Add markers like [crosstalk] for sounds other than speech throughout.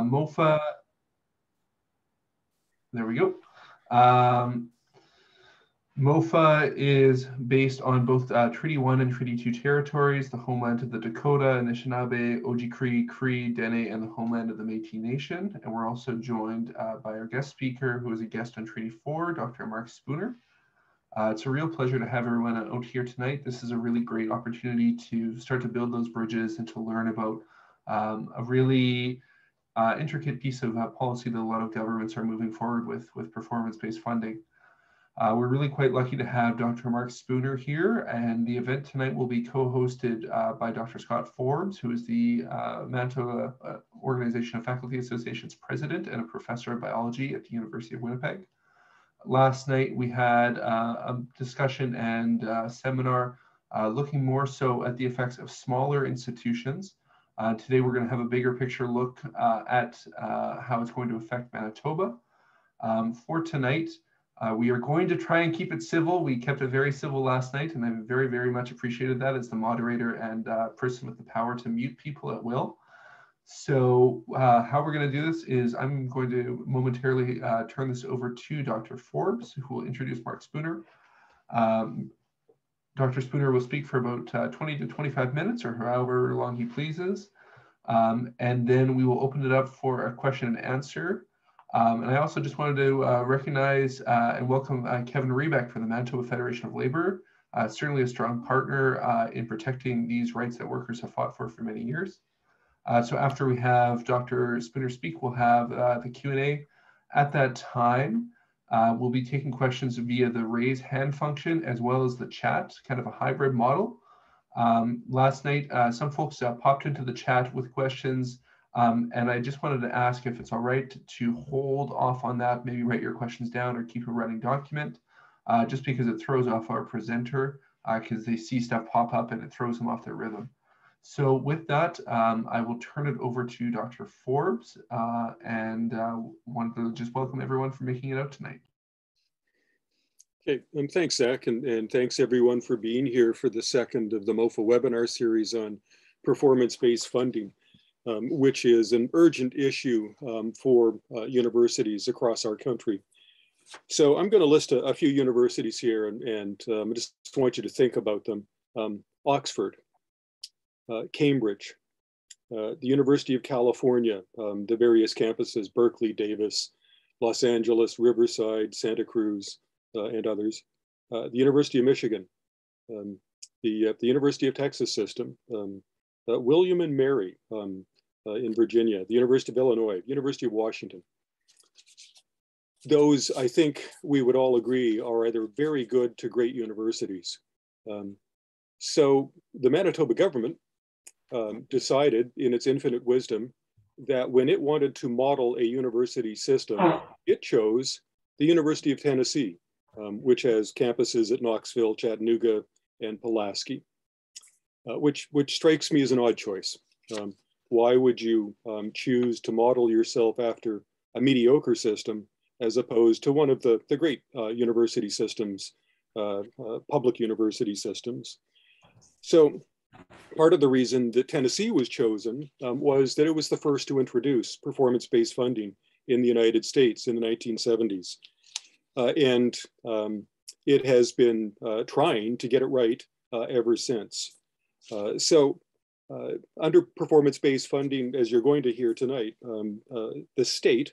MOFA, there we go. Um, MOFA is based on both uh, Treaty 1 and Treaty 2 territories, the homeland of the Dakota, Anishinaabe, Oji-Cree, Cree, Dene, and the homeland of the Métis Nation. And we're also joined uh, by our guest speaker, who is a guest on Treaty 4, Dr. Marc Spooner. Uh, it's a real pleasure to have everyone out here tonight. This is a really great opportunity to start to build those bridges and to learn about um, a really uh, intricate piece of uh, policy that a lot of governments are moving forward with, with performance-based funding. Uh, we're really quite lucky to have Dr. Marc Spooner here, and the event tonight will be co-hosted uh, by Dr. Scott Forbes, who is the uh, Manitoba uh, Organization of Faculty Associations president and a professor of biology at the University of Winnipeg. Last night we had a discussion and seminar looking more so at the effects of smaller institutions. Today we're going to have a bigger picture look at how it's going to affect Manitoba. Um, for tonight, uh, we are going to try and keep it civil. We kept it very civil last night, and I very, very much appreciated that as the moderator and uh, person with the power to mute people at will. So uh, how we're going to do this is I'm going to momentarily uh, turn this over to Dr. Forbes, who will introduce Marc Spooner. Um, Dr. Spooner will speak for about uh, 20 to 25 minutes or however long he pleases. Um, and then we will open it up for a question and answer. Um, and I also just wanted to uh, recognize uh, and welcome uh, Kevin Rebeck from the Manitoba Federation of Labor, uh, certainly a strong partner uh, in protecting these rights that workers have fought for for many years. So after we have Dr. Spooner speak, we'll have the Q&A. At that time, we'll be taking questions via the raise hand function as well as the chat, kind of a hybrid model. Um, last night, some folks popped into the chat with questions um, and I just wanted to ask if it's all right to hold off on that, maybe write your questions down or keep a running document, uh, just because it throws off our presenter because uh, they see stuff pop up and it throws them off their rhythm. So with that, um, I will turn it over to Dr. Forbes uh, and uh, wanted to just welcome everyone for making it out tonight. Okay, and thanks, Zach, and, and thanks everyone for being here for the second of the MOFA webinar series on performance-based funding um, which is an urgent issue um, for uh, universities across our country. So I'm going to list a, a few universities here and, and um, I just want you to think about them. Um, Oxford, Cambridge, uh, the University of California, um, the various campuses, Berkeley, Davis, Los Angeles, Riverside, Santa Cruz, uh, and others. Uh, the University of Michigan, um, the, uh, the University of Texas system, uh, William and Mary um, uh, in Virginia, the University of Illinois, University of Washington. Those, I think we would all agree, are either very good to great universities. Um, so the Manitoba government um, decided in its infinite wisdom that when it wanted to model a university system, it chose the University of Tennessee, um, which has campuses at Knoxville, Chattanooga, and Pulaski uh, which, which strikes me as an odd choice. Um, why would you um, choose to model yourself after a mediocre system as opposed to one of the, the great uh, university systems, uh, uh, public university systems? So part of the reason that Tennessee was chosen um, was that it was the first to introduce performance-based funding in the United States in the 1970s. Uh, and um, it has been uh, trying to get it right uh, ever since. Uh, so uh, under performance-based funding, as you're going to hear tonight, um, uh, the state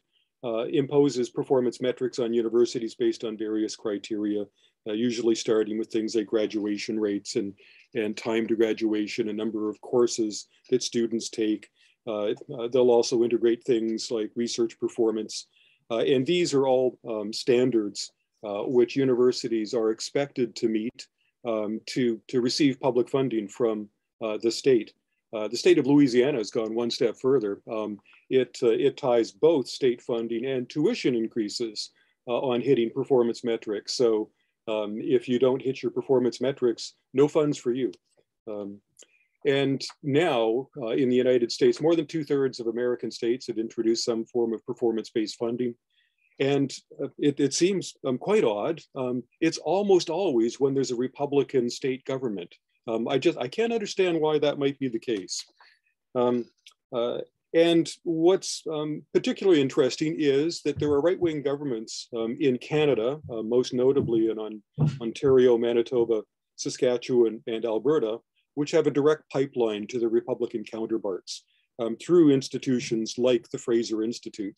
imposes performance metrics on universities based on various criteria, usually starting with things like graduation rates and, and time to graduation, a number of courses that students take. Uh, they'll also integrate things like research performance. Uh, and these are all um, standards uh, which universities are expected to meet um, to, to receive public funding from uh, the state. Uh, the state of Louisiana has gone one step further. Um, it, uh, it ties both state funding and tuition increases uh, on hitting performance metrics. So um, if you don't hit your performance metrics, no funds for you. Um, and now uh, in the United States, more than two thirds of American states have introduced some form of performance-based funding. And uh, it, it seems um, quite odd. Um, it's almost always when there's a Republican state government. Um, I just, I can't understand why that might be the case. Um, uh, and what's um, particularly interesting is that there are right-wing governments um, in Canada, uh, most notably in on, Ontario, Manitoba, Saskatchewan, and Alberta, which have a direct pipeline to the Republican counterparts um, through institutions like the Fraser Institute.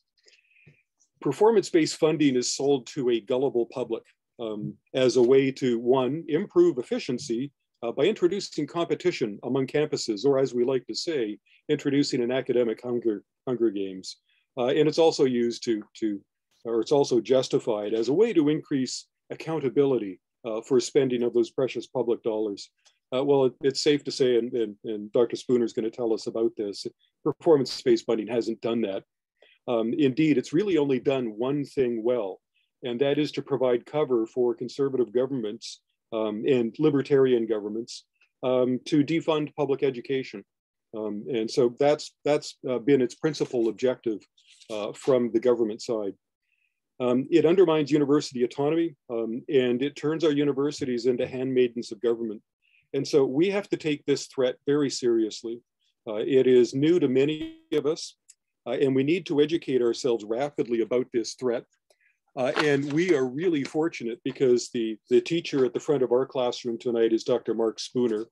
Performance-based funding is sold to a gullible public um, as a way to, one, improve efficiency uh, by introducing competition among campuses, or as we like to say, introducing an academic hunger, hunger games. Uh, and it's also used to, to, or it's also justified as a way to increase accountability uh, for spending of those precious public dollars. Uh, well, it, it's safe to say, and, and, and Dr. Spooner is going to tell us about this, performance-based funding hasn't done that. Um, indeed, it's really only done one thing well, and that is to provide cover for conservative governments um, and libertarian governments um, to defund public education. Um, and so that's, that's uh, been its principal objective uh, from the government side. Um, it undermines university autonomy um, and it turns our universities into handmaidens of government. And so we have to take this threat very seriously. Uh, it is new to many of us, uh, and we need to educate ourselves rapidly about this threat. Uh, and we are really fortunate because the, the teacher at the front of our classroom tonight is Dr. Marc Spooner.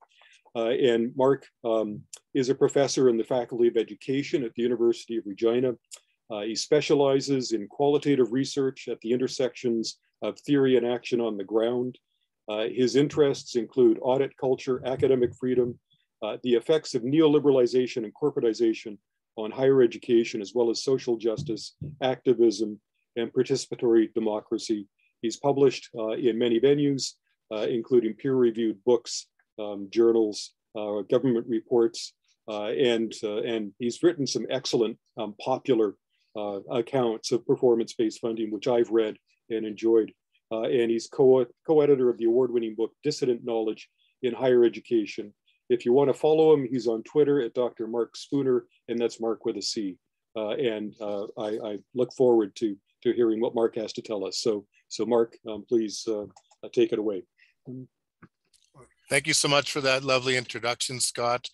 Uh, and Marc um, is a professor in the Faculty of Education at the University of Regina. Uh, he specializes in qualitative research at the intersections of theory and action on the ground. Uh, his interests include audit culture, academic freedom, uh, the effects of neoliberalization and corporatization on higher education, as well as social justice, activism, and participatory democracy. He's published uh, in many venues, uh, including peer-reviewed books, um, journals, uh, government reports, and, and he's written some excellent um, popular accounts of performance-based funding, which I've read and enjoyed. and he's co-editor of the award-winning book, Dissident Knowledge in Higher Education. If you want to follow him, he's on Twitter at Dr. Marc Spooner, and that's Marc with a C. Uh, and uh, I, I, look forward to to hearing what Marc has to tell us. So, so Marc, um, please uh, take it away. Thank you so much for that lovely introduction, Scott.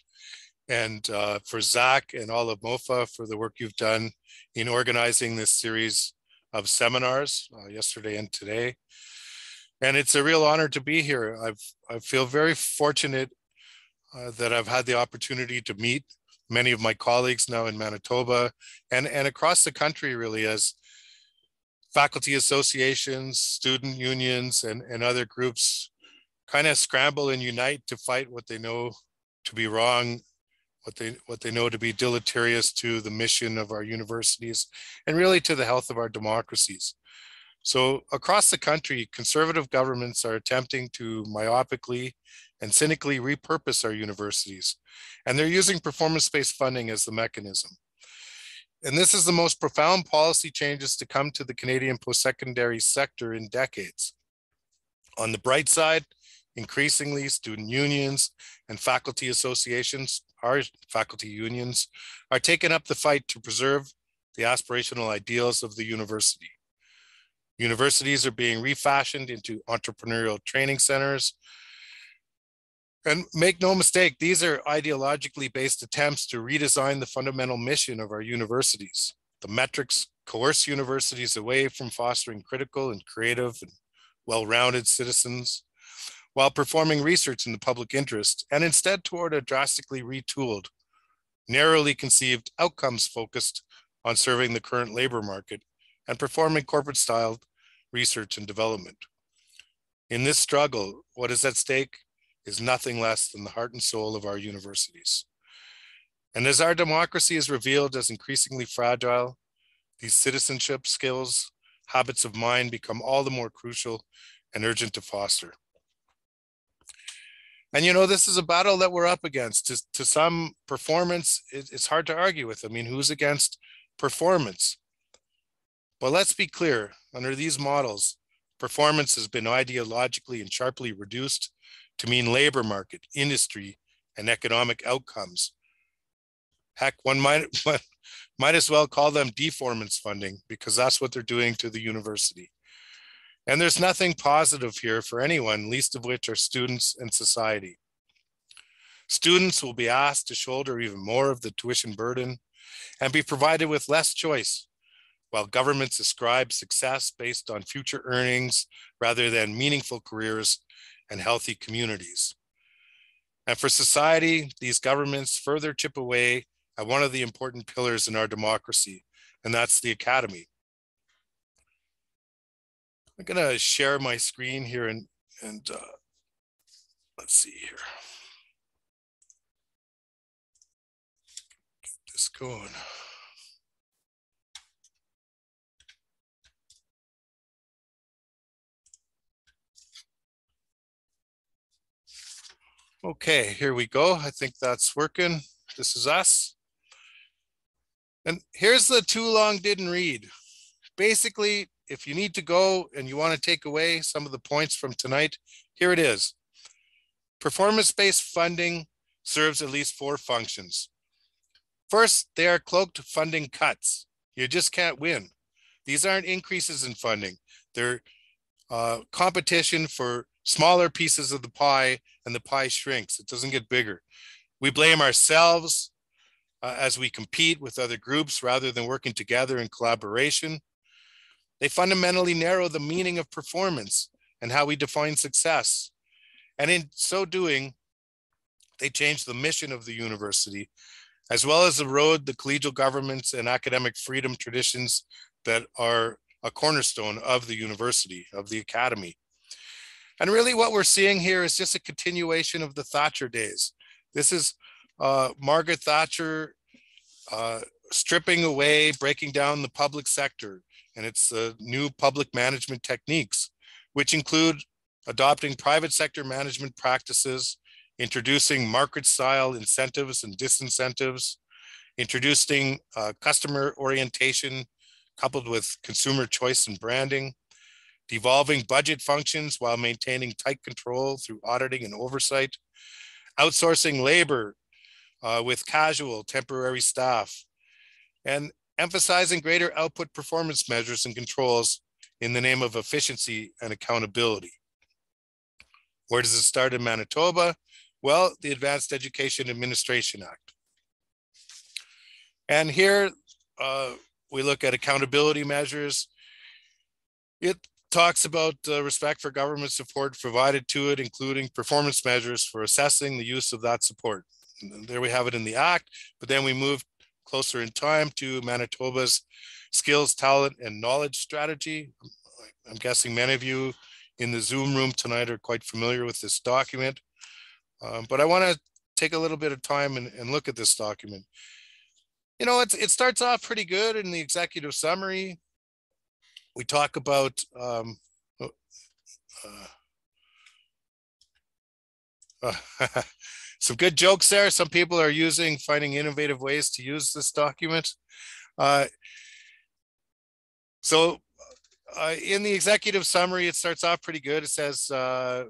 And uh, for Zach and all of MOFA for the work you've done in organizing this series of seminars uh, yesterday and today. And it's a real honor to be here. I've, I feel very fortunate uh, that I've had the opportunity to meet many of my colleagues now in Manitoba and, and across the country really as faculty associations, student unions, and, and other groups kind of scramble and unite to fight what they know to be wrong, what they what they know to be deleterious to the mission of our universities, and really to the health of our democracies. So across the country, conservative governments are attempting to myopically and cynically repurpose our universities, and they're using performance-based funding as the mechanism. And this is the most profound policy changes to come to the Canadian post-secondary sector in decades. On the bright side, increasingly student unions and faculty associations, our faculty unions, are taking up the fight to preserve the aspirational ideals of the university. Universities are being refashioned into entrepreneurial training centers and make no mistake, these are ideologically based attempts to redesign the fundamental mission of our universities. The metrics coerce universities away from fostering critical and creative and well-rounded citizens while performing research in the public interest and instead toward a drastically retooled, narrowly conceived outcomes focused on serving the current labor market and performing corporate styled research and development. In this struggle, what is at stake is nothing less than the heart and soul of our universities. And as our democracy is revealed as increasingly fragile, these citizenship skills, habits of mind become all the more crucial and urgent to foster. And you know, this is a battle that we're up against. To, to some performance, it, it's hard to argue with. I mean, who's against performance? But let's be clear, under these models, performance has been ideologically and sharply reduced to mean labor market, industry, and economic outcomes. Heck, one might, [laughs] might as well call them deformance funding because that's what they're doing to the university. And there's nothing positive here for anyone, least of which are students and society. Students will be asked to shoulder even more of the tuition burden and be provided with less choice while governments ascribe success based on future earnings rather than meaningful careers and healthy communities. And for society, these governments further chip away at one of the important pillars in our democracy, and that's the academy. I'm gonna share my screen here and, and uh, let's see here. Get this going. Okay, here we go. I think that's working. This is us. And here's the too long didn't read. Basically, if you need to go and you want to take away some of the points from tonight, here it is. Performance-based funding serves at least four functions. First, they are cloaked funding cuts. You just can't win. These aren't increases in funding. They're uh, competition for smaller pieces of the pie and the pie shrinks. It doesn't get bigger. We blame ourselves uh, as we compete with other groups rather than working together in collaboration. They fundamentally narrow the meaning of performance and how we define success. And in so doing, they change the mission of the university, as well as erode the collegial governments and academic freedom traditions that are a cornerstone of the university, of the academy. And really what we're seeing here is just a continuation of the Thatcher days. This is uh, Margaret Thatcher uh, stripping away, breaking down the public sector and its uh, new public management techniques, which include adopting private sector management practices, introducing market style incentives and disincentives, introducing uh, customer orientation coupled with consumer choice and branding, devolving budget functions while maintaining tight control through auditing and oversight, outsourcing labor uh, with casual temporary staff, and emphasizing greater output performance measures and controls in the name of efficiency and accountability. Where does it start in Manitoba? Well, the Advanced Education Administration Act. And here uh, we look at accountability measures. It talks about uh, respect for government support provided to it, including performance measures for assessing the use of that support. There we have it in the act, but then we move closer in time to Manitoba's skills, talent, and knowledge strategy. I'm guessing many of you in the Zoom room tonight are quite familiar with this document, um, but I want to take a little bit of time and, and look at this document. You know, it starts off pretty good in the executive summary we talk about um, oh, uh, uh, [laughs] some good jokes there. Some people are using, finding innovative ways to use this document. Uh, so uh, in the executive summary, it starts off pretty good. It says uh,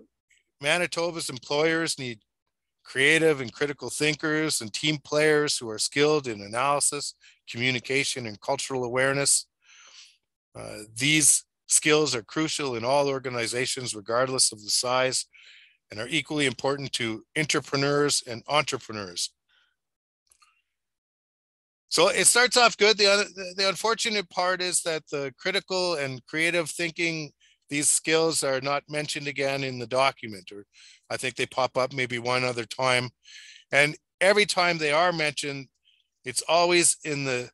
Manitoba's employers need creative and critical thinkers and team players who are skilled in analysis, communication, and cultural awareness. Uh, these skills are crucial in all organizations, regardless of the size, and are equally important to entrepreneurs and entrepreneurs. So it starts off good. The, the unfortunate part is that the critical and creative thinking, these skills are not mentioned again in the document, or I think they pop up maybe one other time. And every time they are mentioned, it's always in the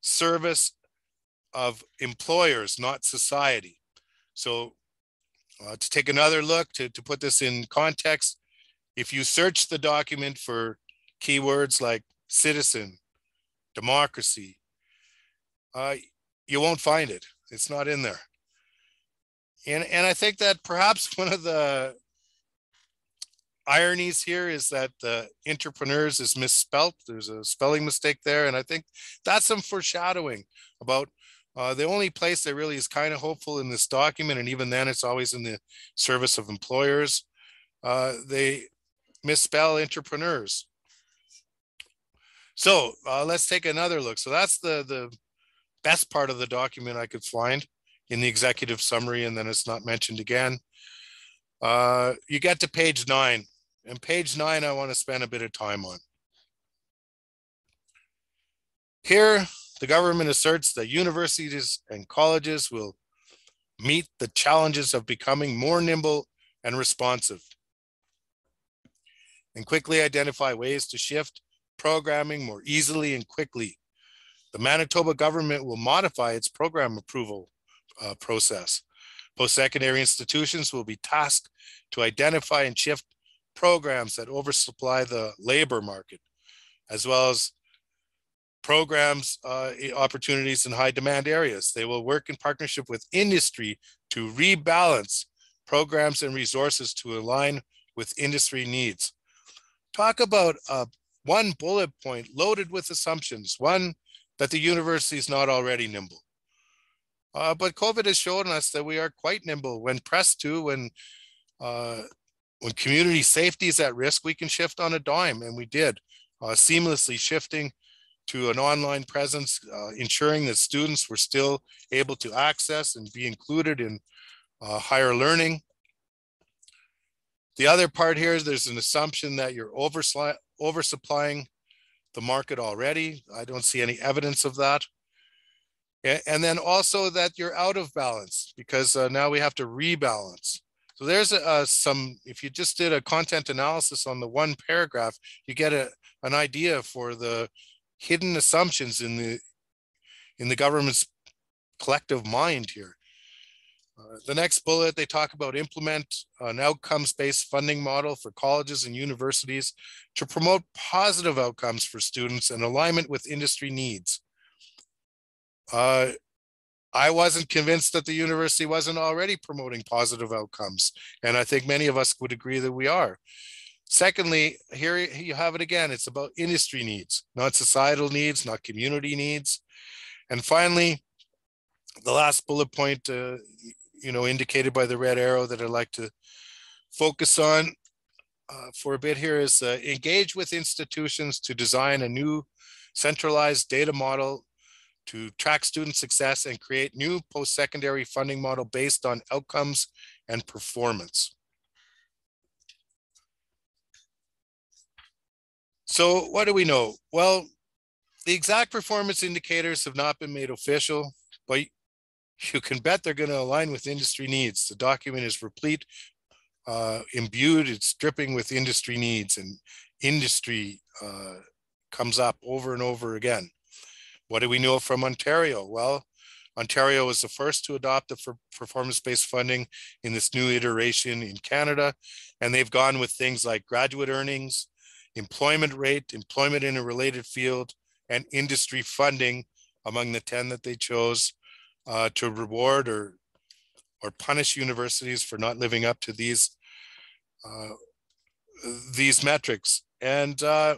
service of employers, not society. So uh, to take another look, to, to put this in context, if you search the document for keywords like citizen, democracy, uh, you won't find it. It's not in there. And, and I think that perhaps [laughs] one of the ironies here is that the entrepreneurs is misspelt. There's a spelling mistake there. And I think that's some foreshadowing about uh, the only place that really is kind of hopeful in this document, and even then it's always in the service of employers, uh, they misspell entrepreneurs. So uh, let's take another look. So that's the, the best part of the document I could find in the executive summary, and then it's not mentioned again. Uh, you get to page nine, and page nine I want to spend a bit of time on. Here, the government asserts that universities and colleges will meet the challenges of becoming more nimble and responsive and quickly identify ways to shift programming more easily and quickly. The Manitoba government will modify its program approval uh, process. Post-secondary institutions will be tasked to identify and shift programs that oversupply the labor market, as well as programs uh, opportunities in high demand areas. They will work in partnership with industry to rebalance programs and resources to align with industry needs. Talk about uh, one bullet point loaded with assumptions, one that the university is not already nimble. Uh, but COVID has shown us that we are quite nimble when pressed to, when uh, when community safety is at risk, we can shift on a dime, and we did, uh, seamlessly shifting to an online presence, uh, ensuring that students were still able to access and be included in uh, higher learning. The other part here is there's an assumption that you're oversupplying the market already. I don't see any evidence of that. And then also that you're out of balance because uh, now we have to rebalance. So there's some, if you just did a content analysis on the one paragraph, you get a, an idea for the hidden assumptions in the, in the government's collective mind here. Uh, the next bullet, they talk about implement an outcomes-based funding model for colleges and universities to promote positive outcomes for students and alignment with industry needs. Uh, I wasn't convinced that the university wasn't already promoting positive outcomes. And I think many of us would agree that we are. Secondly, here you have it again. It's about industry needs, not societal needs, not community needs. And finally, the last bullet point, uh, you know, indicated by the red arrow that I'd like to focus on uh, for a bit here is uh, engage with institutions to design a new centralized data model to track student success and create new post-secondary funding model based on outcomes and performance. So what do we know? Well, the exact performance indicators have not been made official, but you can bet they're going to align with industry needs. The document is replete, uh, imbued, it's dripping with industry needs and industry uh, comes up over and over again. What do we know from Ontario? Well, Ontario was the first to adopt the performance-based funding in this new iteration in Canada, and they've gone with things like graduate earnings, employment rate, employment in a related field, and industry funding among the 10 that they chose uh, to reward or, or punish universities for not living up to these, uh, these metrics. And uh,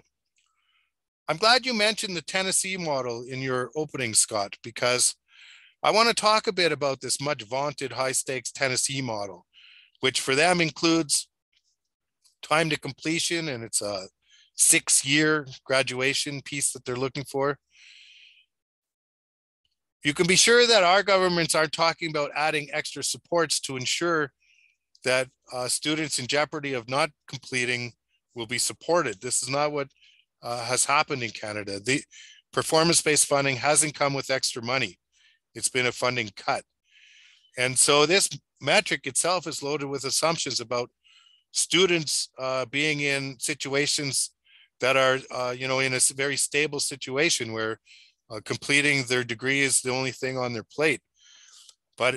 I'm glad you mentioned the Tennessee model in your opening, Scott, because I want to talk a bit about this much vaunted high stakes Tennessee model, which for them includes time to completion and it's a six year graduation piece that they're looking for. You can be sure that our governments aren't talking about adding extra supports to ensure that uh, students in jeopardy of not completing will be supported. This is not what uh, has happened in Canada. The performance-based funding hasn't come with extra money. It's been a funding cut. And so this metric itself is loaded with assumptions about students uh, being in situations that are, uh, you know, in a very stable situation where uh, completing their degree is the only thing on their plate. But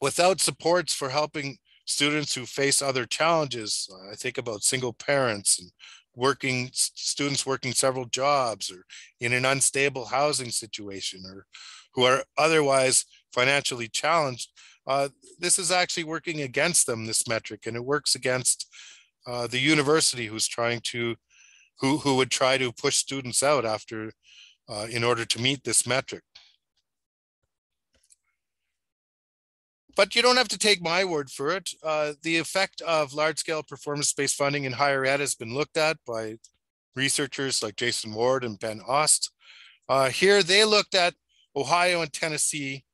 without supports for helping students who face other challenges, I think about single parents and working students working several jobs or in an unstable housing situation or who are otherwise financially challenged uh, this is actually working against them this metric and it works against uh, the university who's trying to who who would try to push students out after uh, in order to meet this metric but you don't have to take my word for it. Uh, the effect of large-scale performance-based funding in higher ed has been looked at by researchers like Jason Ward and Ben Ost. Uh, here they looked at Ohio and Tennessee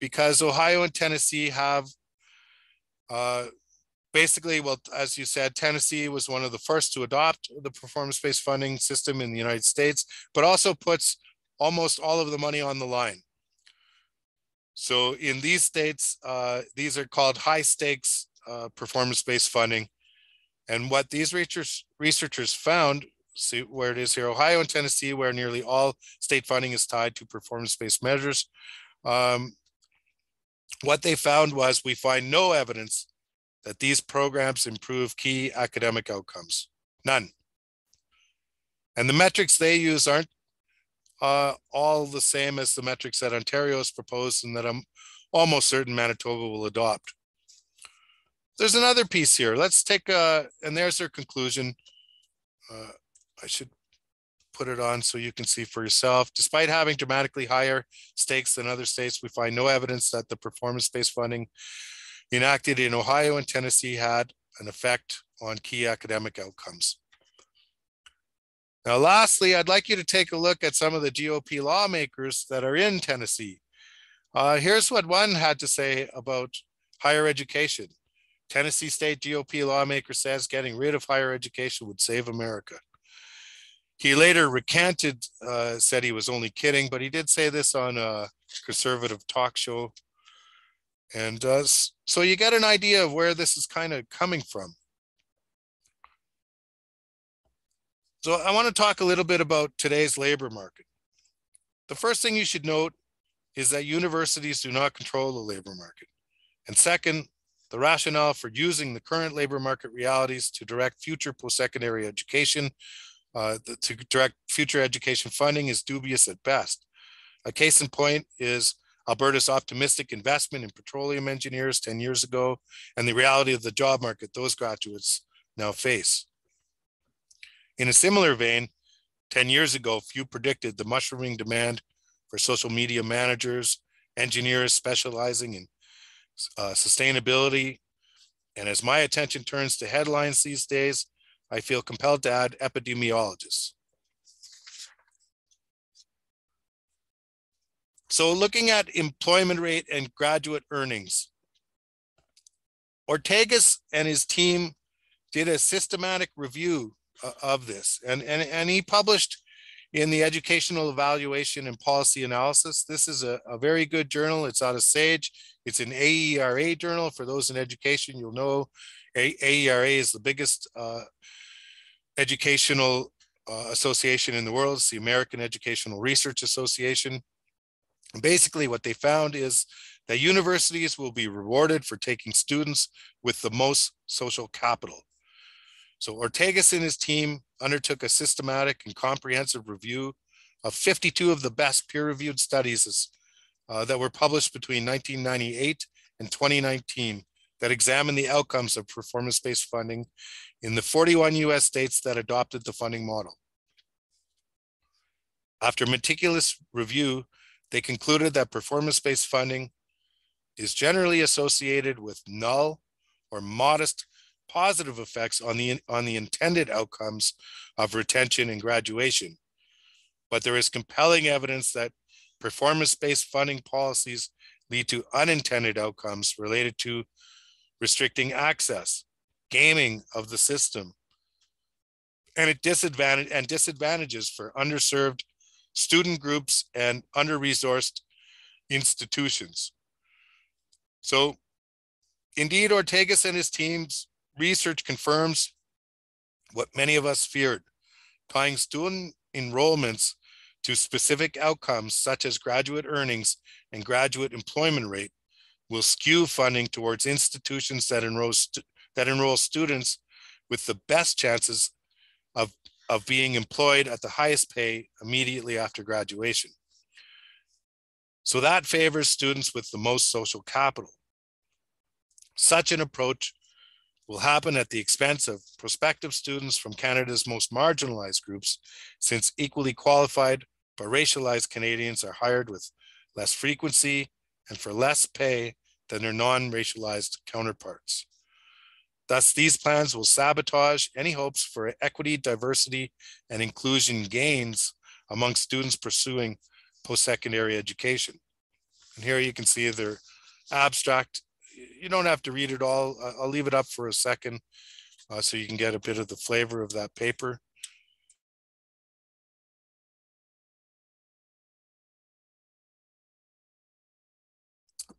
because Ohio and Tennessee have uh, basically, well, as you said, Tennessee was one of the first to adopt the performance-based funding system in the United States, but also puts almost all of the money on the line. So in these states, uh, these are called high stakes uh, performance-based funding. And what these researchers, found, see where it is here, Ohio and Tennessee, where nearly all state funding is tied to performance-based measures. Um, what they found was we find no evidence that these programs improve key academic outcomes, none. And the metrics they use aren't uh, all the same as the metrics that Ontario has proposed and that I'm almost certain Manitoba will adopt. There's another piece here. Let's take a, and there's their conclusion. Uh, I should put it on so you can see for yourself. Despite having dramatically higher stakes than other states, we find no evidence that the performance-based funding enacted in Ohio and Tennessee had an effect on key academic outcomes. Now, lastly, I'd like you to take a look at some of the GOP lawmakers that are in Tennessee. Uh, here's what one had to say about higher education. Tennessee State GOP lawmaker says getting rid of higher education would save America. He later recanted, uh, said he was only kidding, but he did say this on a conservative talk show. And uh, so you get an idea of where this is kind of coming from. So I want to talk a little bit about today's labor market. The first thing you should note is that universities do not control the labor market. And second, the rationale for using the current labor market realities to direct future post-secondary education, uh, to direct future education funding is dubious at best. A case in point is Alberta's optimistic investment in petroleum engineers 10 years ago and the reality of the job market those graduates now face. In a similar vein, 10 years ago, few predicted the mushrooming demand for social media managers, engineers specializing in uh, sustainability. And as my attention turns to headlines these days, I feel compelled to add epidemiologists. So looking at employment rate and graduate earnings, Ortagus and his team did a systematic review uh, of this. And, and, and he published in the Educational Evaluation and Policy Analysis. This is a, a very good journal. It's out of SAGE. It's an AERA journal. For those in education, you'll know AERA is the biggest uh, educational uh, association in the world. It's the American Educational Research Association. Basically what they found is that universities will be rewarded for taking students with the most social capital. So Ortagus and his team undertook a systematic and comprehensive review of 52 of the best peer-reviewed studies uh, that were published between 1998 and 2019 that examined the outcomes of performance-based funding in the 41 US states that adopted the funding model. After meticulous review, they concluded that performance-based funding is generally associated with null or modest positive effects on the, on the intended outcomes of retention and graduation. But there is compelling evidence that performance-based funding policies lead to unintended outcomes related to restricting access, gaming of the system, and it disadvantage and disadvantages for underserved student groups and under-resourced institutions. So indeed, Ortagus and his teams research confirms what many of us feared, tying student enrollments to specific outcomes such as graduate earnings and graduate employment rate will skew funding towards institutions that enroll, that enroll students with the best chances of, of being employed at the highest pay immediately after graduation. So that favors students with the most social capital. Such an approach will happen at the expense of prospective students from Canada's most marginalized groups, since equally qualified but racialized Canadians are hired with less frequency and for less pay than their non-racialized counterparts. Thus, these plans will sabotage any hopes for equity, diversity, and inclusion gains among students pursuing post-secondary education. And here you can see their abstract you don't have to read it all. I'll leave it up for a second uh, so you can get a bit of the flavor of that paper.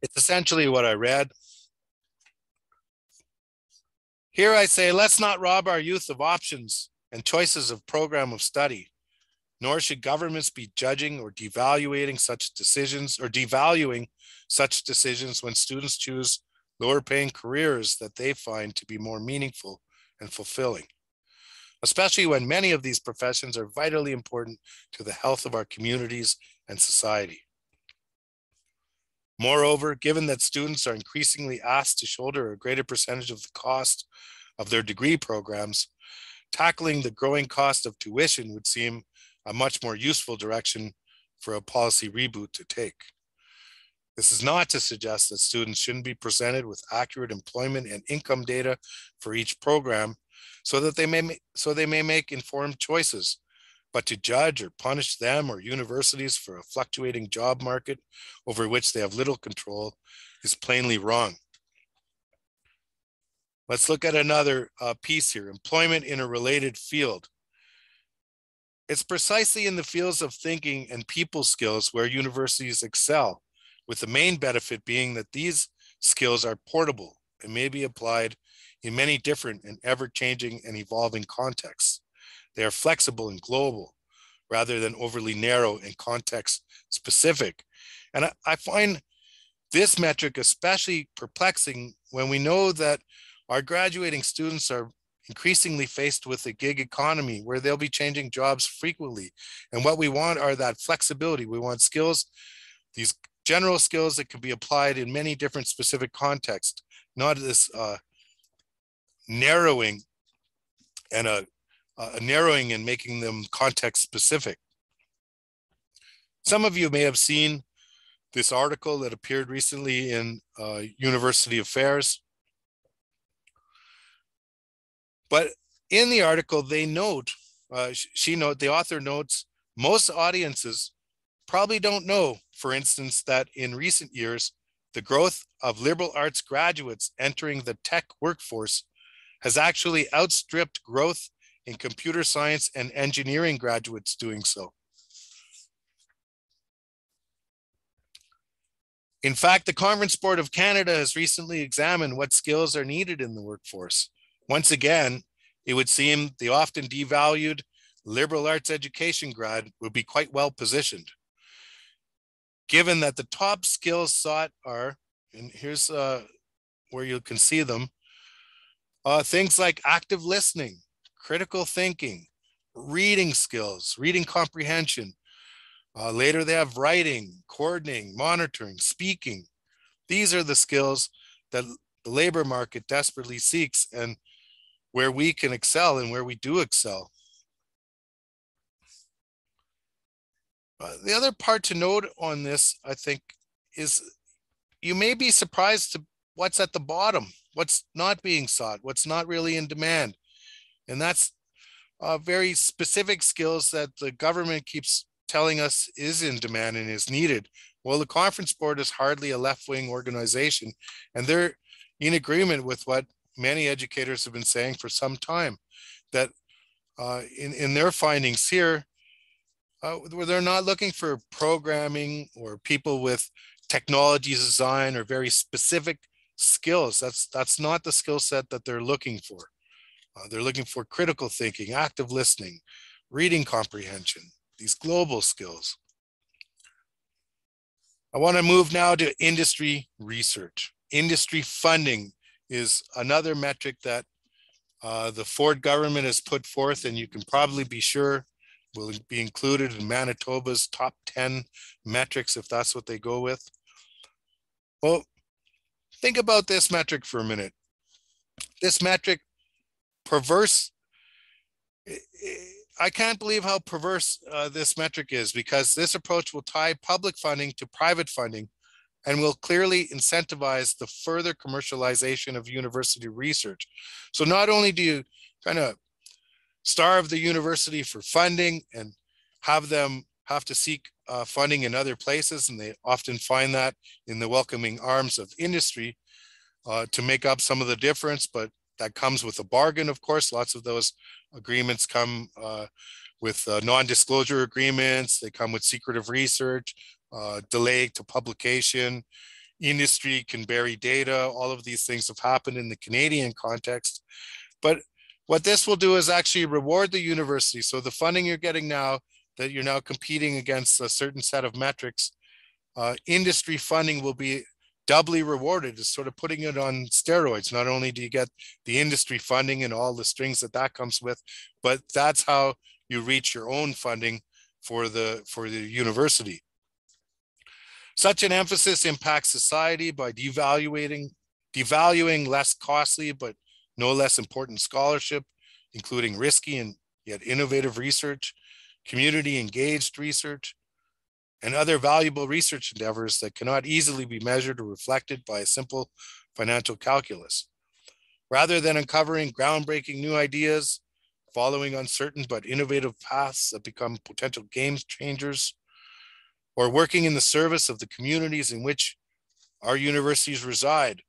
It's essentially what I read. Here I say, let's not rob our youth of options and choices of program of study, nor should governments be judging or devaluating such decisions or devaluing such decisions when students choose lower paying careers that they find to be more meaningful and fulfilling, especially when many of these professions are vitally important to the health of our communities and society. Moreover, given that students are increasingly asked to shoulder a greater percentage of the cost of their degree programs, tackling the growing cost of tuition would seem a much more useful direction for a policy reboot to take. This is not to suggest that students shouldn't be presented with accurate employment and income data for each program so that they may so they may make informed choices but to judge or punish them or universities for a fluctuating job market over which they have little control is plainly wrong. Let's look at another uh, piece here, employment in a related field. It's precisely in the fields of thinking and people skills where universities excel, with the main benefit being that these skills are portable and may be applied in many different and ever-changing and evolving contexts. They are flexible and global rather than overly narrow and context specific. And I, I find this metric especially perplexing when we know that our graduating students are increasingly faced with a gig economy where they'll be changing jobs frequently. And what we want are that flexibility. We want skills, these general skills that can be applied in many different specific contexts, not this uh, narrowing and a uh, narrowing and making them context specific. Some of you may have seen this article that appeared recently in uh, University Affairs. But in the article, they note, uh, she note, the author notes, most audiences probably don't know, for instance, that in recent years, the growth of liberal arts graduates entering the tech workforce has actually outstripped growth in computer science and engineering graduates doing so. In fact, the Conference Board of Canada has recently examined what skills are needed in the workforce. Once again, it would seem the often devalued liberal arts education grad would be quite well positioned. Given that the top skills sought are, and here's uh, where you can see them, uh, things like active listening, critical thinking, reading skills, reading comprehension. Uh, later, they have writing, coordinating, monitoring, speaking. These are the skills that the labor market desperately seeks and where we can excel and where we do excel. Uh, the other part to note on this, I think, is you may be surprised to what's at the bottom, what's not being sought, what's not really in demand. And that's uh, very specific skills that the government keeps telling us is in demand and is needed. Well, the conference board is hardly a left-wing organization, and they're in agreement with what many educators have been saying for some time, that uh, in, in their findings here, uh, where they're not looking for programming or people with technology design or very specific skills. That's that's not the skill set that they're looking for. Uh, they're looking for critical thinking, active listening, reading comprehension, these global skills. I want to move now to industry research. Industry funding is another metric that uh, the Ford government has put forth, and you can probably be sure will be included in Manitoba's top 10 metrics if that's what they go with. Well, think about this metric for a minute. This metric perverse. I can't believe how perverse uh, this metric is because this approach will tie public funding to private funding and will clearly incentivize the further commercialization of university research. So not only do you kind of starve the university for funding and have them have to seek uh, funding in other places, and they often find that in the welcoming arms of industry, uh, to make up some of the difference, but that comes with a bargain, of course. Lots of those agreements come uh, with uh, non-disclosure agreements. They come with secretive research, uh, delay to publication. Industry can bury data. All of these things have happened in the Canadian context. But what this will do is actually reward the university. So the funding you're getting now, that you're now competing against a certain set of metrics, uh, industry funding will be doubly rewarded is sort of putting it on steroids. Not only do you get the industry funding and all the strings that that comes with, but that's how you reach your own funding for the for the university. Such an emphasis impacts society by devaluing devaluing less costly but no less important scholarship, including risky and yet innovative research, community engaged research, and other valuable research endeavors that cannot easily be measured or reflected by a simple financial calculus. Rather than uncovering groundbreaking new ideas, following uncertain but innovative paths that become potential game changers, or working in the service of the communities in which our universities reside,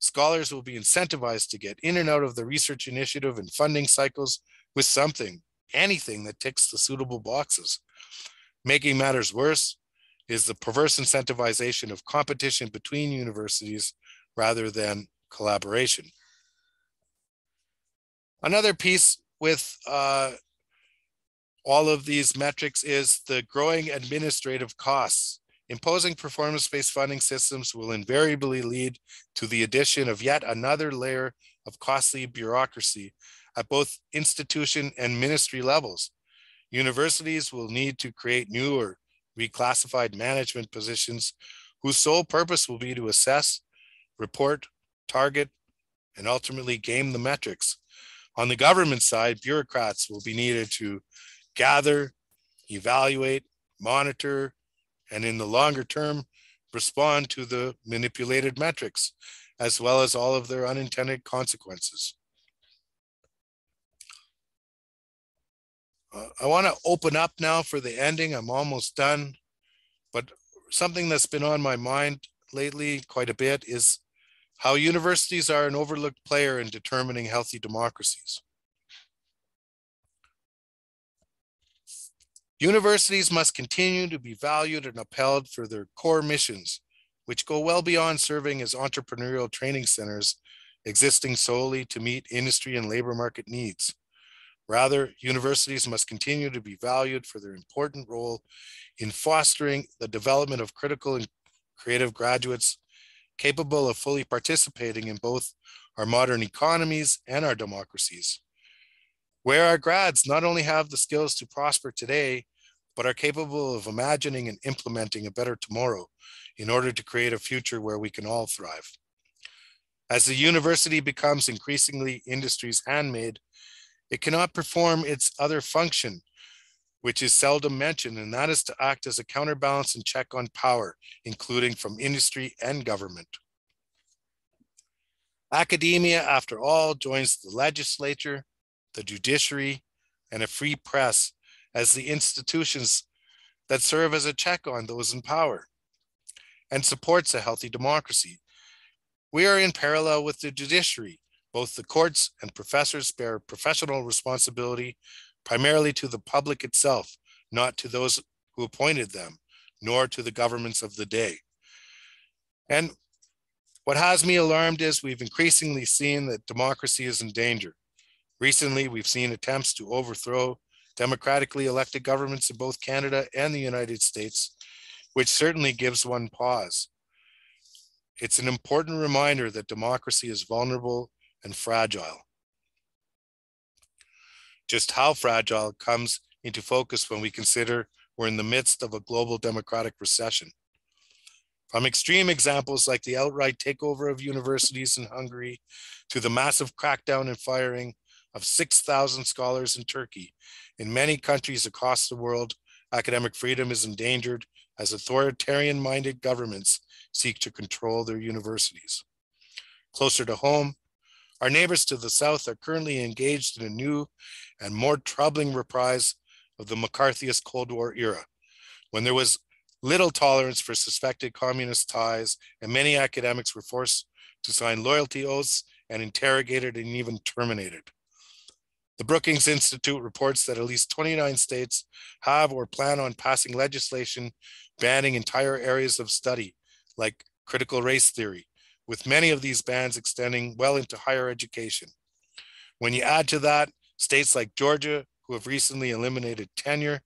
scholars will be incentivized to get in and out of the research initiative and funding cycles with something, anything that ticks the suitable boxes. Making matters worse is the perverse incentivization of competition between universities rather than collaboration. Another piece with uh, all of these metrics is the growing administrative costs. Imposing performance-based funding systems will invariably lead to the addition of yet another layer of costly bureaucracy at both institution and ministry levels. Universities will need to create new or reclassified management positions whose sole purpose will be to assess, report, target, and ultimately game the metrics. On the government side, bureaucrats will be needed to gather, evaluate, monitor, and in the longer term, respond to the manipulated metrics, as well as all of their unintended consequences. I want to open up now for the ending. I'm almost done. But something that's been on my mind lately quite a bit is how universities are an overlooked player in determining healthy democracies. Universities must continue to be valued and upheld for their core missions, which go well beyond serving as entrepreneurial training centers existing solely to meet industry and labor market needs. Rather, universities must continue to be valued for their important role in fostering the development of critical and creative graduates capable of fully participating in both our modern economies and our democracies. Where our grads not only have the skills to prosper today, but are capable of imagining and implementing a better tomorrow in order to create a future where we can all thrive. As the university becomes increasingly industry's handmaid, it cannot perform its other function, which is seldom mentioned, and that is to act as a counterbalance and check on power, including from industry and government. Academia, after all, joins the legislature, the judiciary, and a free press as the institutions that serve as a check on those in power and supports a healthy democracy. We are in parallel with the judiciary, both the courts and professors bear professional responsibility primarily to the public itself, not to those who appointed them, nor to the governments of the day. And what has me alarmed is we've increasingly seen that democracy is in danger. Recently, we've seen attempts to overthrow democratically elected governments in both Canada and the United States, which certainly gives one pause. It's an important reminder that democracy is vulnerable and fragile. Just how fragile comes into focus when we consider we're in the midst of a global democratic recession. From extreme examples like the outright takeover of universities in Hungary to the massive crackdown and firing of 6,000 scholars in Turkey, in many countries across the world, academic freedom is endangered as authoritarian minded governments seek to control their universities. Closer to home, our neighbors to the south are currently engaged in a new and more troubling reprise of the McCarthyist Cold War era, when there was little tolerance for suspected communist ties and many academics were forced to sign loyalty oaths and interrogated and even terminated. The Brookings Institute reports that at least 29 states have or plan on passing legislation banning entire areas of study, like critical race theory, with many of these bans extending well into higher education. When you add to that states like Georgia, who have recently eliminated tenure,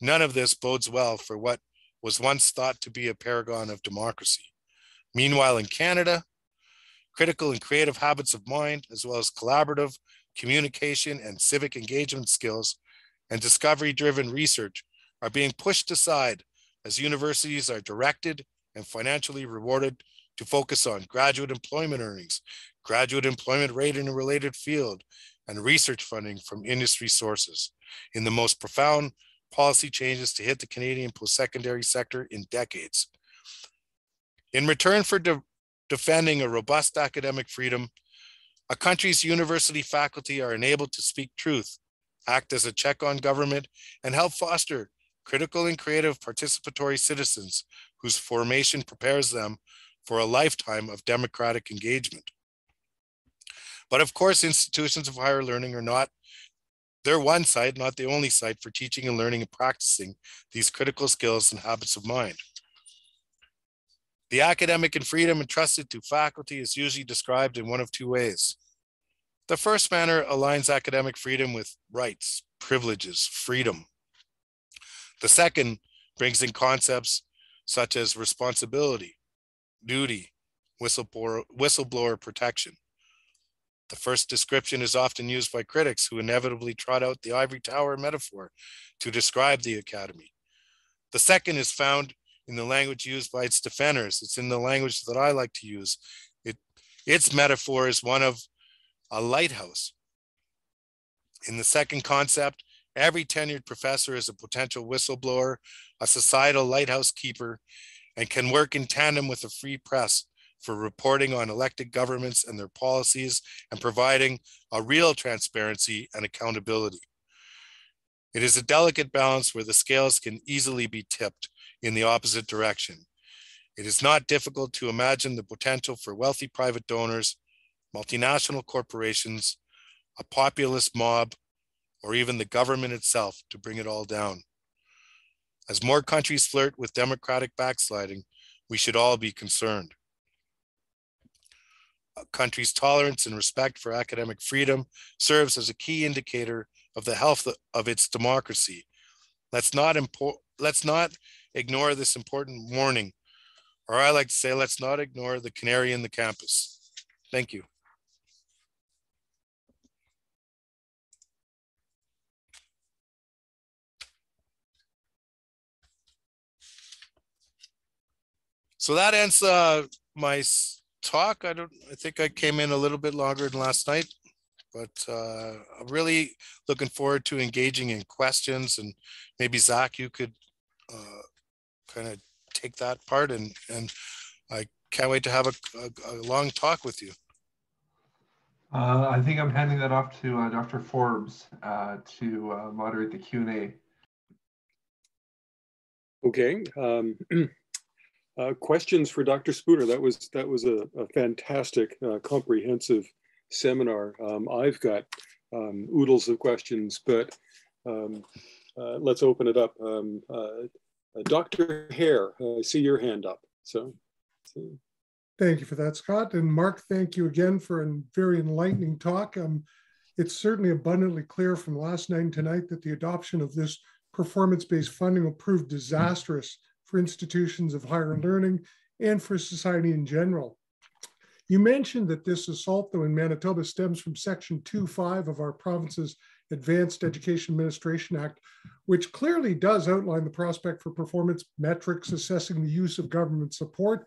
none of this bodes well for what was once thought to be a paragon of democracy. Meanwhile, in Canada, critical and creative habits of mind, as well as collaborative communication and civic engagement skills and discovery driven research are being pushed aside as universities are directed and financially rewarded to focus on graduate employment earnings, graduate employment rate in a related field, and research funding from industry sources in the most profound policy changes to hit the Canadian post-secondary sector in decades. In return for de defending a robust academic freedom, a country's university faculty are enabled to speak truth, act as a check on government, and help foster critical and creative participatory citizens whose formation prepares them for a lifetime of democratic engagement. But of course, institutions of higher learning are not, they're one site, not the only site for teaching and learning and practicing these critical skills and habits of mind. The academic and freedom entrusted to faculty is usually described in one of two ways. The first manner aligns academic freedom with rights, privileges, freedom. The second brings in concepts such as responsibility, duty, whistleblower, whistleblower protection. The first description is often used by critics who inevitably trot out the ivory tower metaphor to describe the academy. The second is found in the language used by its defenders. It's in the language that I like to use. It, its metaphor is one of a lighthouse. In the second concept, every tenured professor is a potential whistleblower, a societal lighthouse keeper, and can work in tandem with a free press for reporting on elected governments and their policies and providing a real transparency and accountability. It is a delicate balance where the scales can easily be tipped in the opposite direction. It is not difficult to imagine the potential for wealthy private donors, multinational corporations, a populist mob, or even the government itself to bring it all down. As more countries flirt with democratic backsliding, we should all be concerned. A country's tolerance and respect for academic freedom serves as a key indicator of the health of its democracy. Let's not, let's not ignore this important warning, or I like to say, let's not ignore the canary in the campus. Thank you. So that ends uh, my talk. I don't. I think I came in a little bit longer than last night, but uh, I'm really looking forward to engaging in questions and maybe Zach, you could uh, kind of take that part and and I can't wait to have a, a, a long talk with you. Uh, I think I'm handing that off to uh, Dr. Forbes uh, to uh, moderate the Q&A. Okay. Um, [clears throat] Uh, questions for Dr. Spooner. That was that was a, a fantastic, uh, comprehensive seminar. Um, I've got um, oodles of questions, but um, uh, let's open it up. Um, uh, Dr. Hare, I see your hand up. So, so, Thank you for that, Scott. And Marc, thank you again for a very enlightening talk. Um, it's certainly abundantly clear from last night and tonight that the adoption of this performance-based funding will prove disastrous for institutions of higher learning and for society in general. You mentioned that this assault, though, in Manitoba stems from Section 2.5 of our province's Advanced Education Administration Act, which clearly does outline the prospect for performance metrics assessing the use of government support.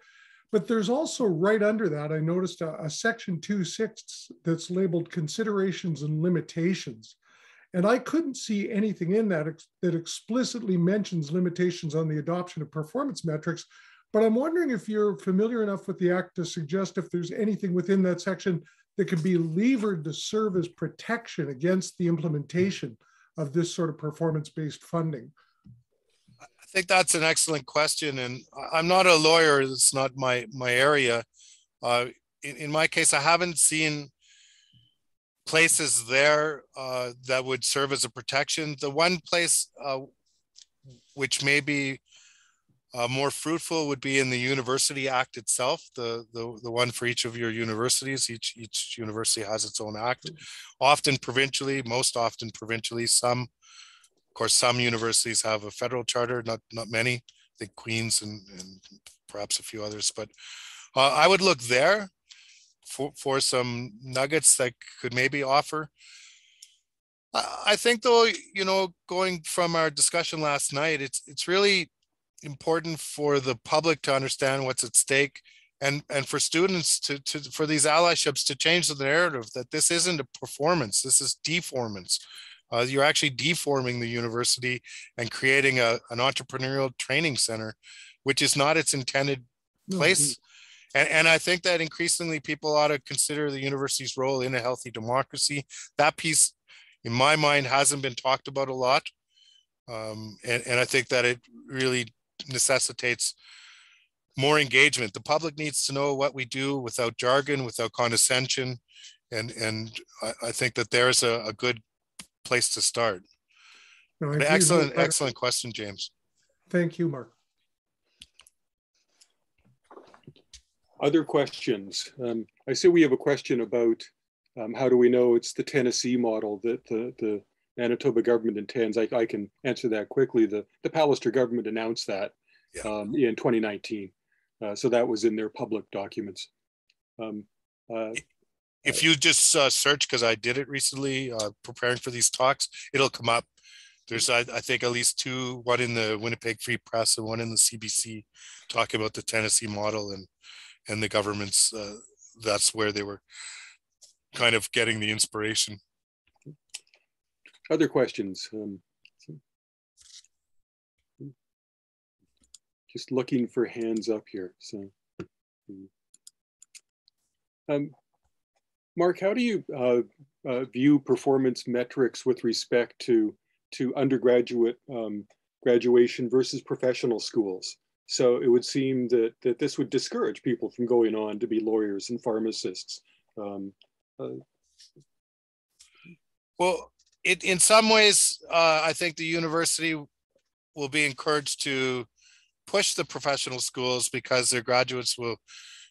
But there's also right under that, I noticed a, a Section 2.6 that's labeled considerations and limitations. And I couldn't see anything in that ex that explicitly mentions limitations on the adoption of performance metrics. But I'm wondering if you're familiar enough with the Act to suggest if there's anything within that section that could be levered to serve as protection against the implementation of this sort of performance-based funding. I think that's an excellent question. And I'm not a lawyer, it's not my, my area. Uh, in, in my case, I haven't seen places there uh, that would serve as a protection. The one place uh, which may be uh, more fruitful would be in the University Act itself, the, the, the one for each of your universities. Each, each university has its own act, often provincially, most often provincially. Some, of course, some universities have a federal charter, not, not many. I think Queen's and, and perhaps a few others, but uh, I would look there for, for some nuggets that could maybe offer. I think though, you know, going from our discussion last night, it's it's really important for the public to understand what's at stake and and for students to, to for these allyships to change the narrative that this isn't a performance this is deformance. Uh, you're actually deforming the university and creating a, an entrepreneurial training center which is not its intended place and, and i think that increasingly people ought to consider the university's role in a healthy democracy that piece in my mind hasn't been talked about a lot um, and, and i think that it really necessitates more engagement. The public needs to know what we do without jargon, without condescension. And, and I, I think that there's a, a good place to start. No, excellent, excellent question, James. Thank you, Marc. Other questions? Um, I see we have a question about um, how do we know it's the Tennessee model that the, the Manitoba government intends. I, I can answer that quickly. The, the Pallister government announced that yeah. um, in 2019. Uh, so that was in their public documents. Um, uh, if you just uh, search, because I did it recently, uh, preparing for these talks, it'll come up. There's, I, I, think, at least two, one in the Winnipeg Free Press and one in the CBC, talking about the Tennessee model and and the government's. Uh, that's where they were kind of getting the inspiration. Other questions? Um, just looking for hands up here. So, um, Marc, how do you uh, uh, view performance metrics with respect to to undergraduate um, graduation versus professional schools? So it would seem that that this would discourage people from going on to be lawyers and pharmacists. Um, uh, well, it, in some ways, uh, I think the university will be encouraged to push the professional schools because their graduates will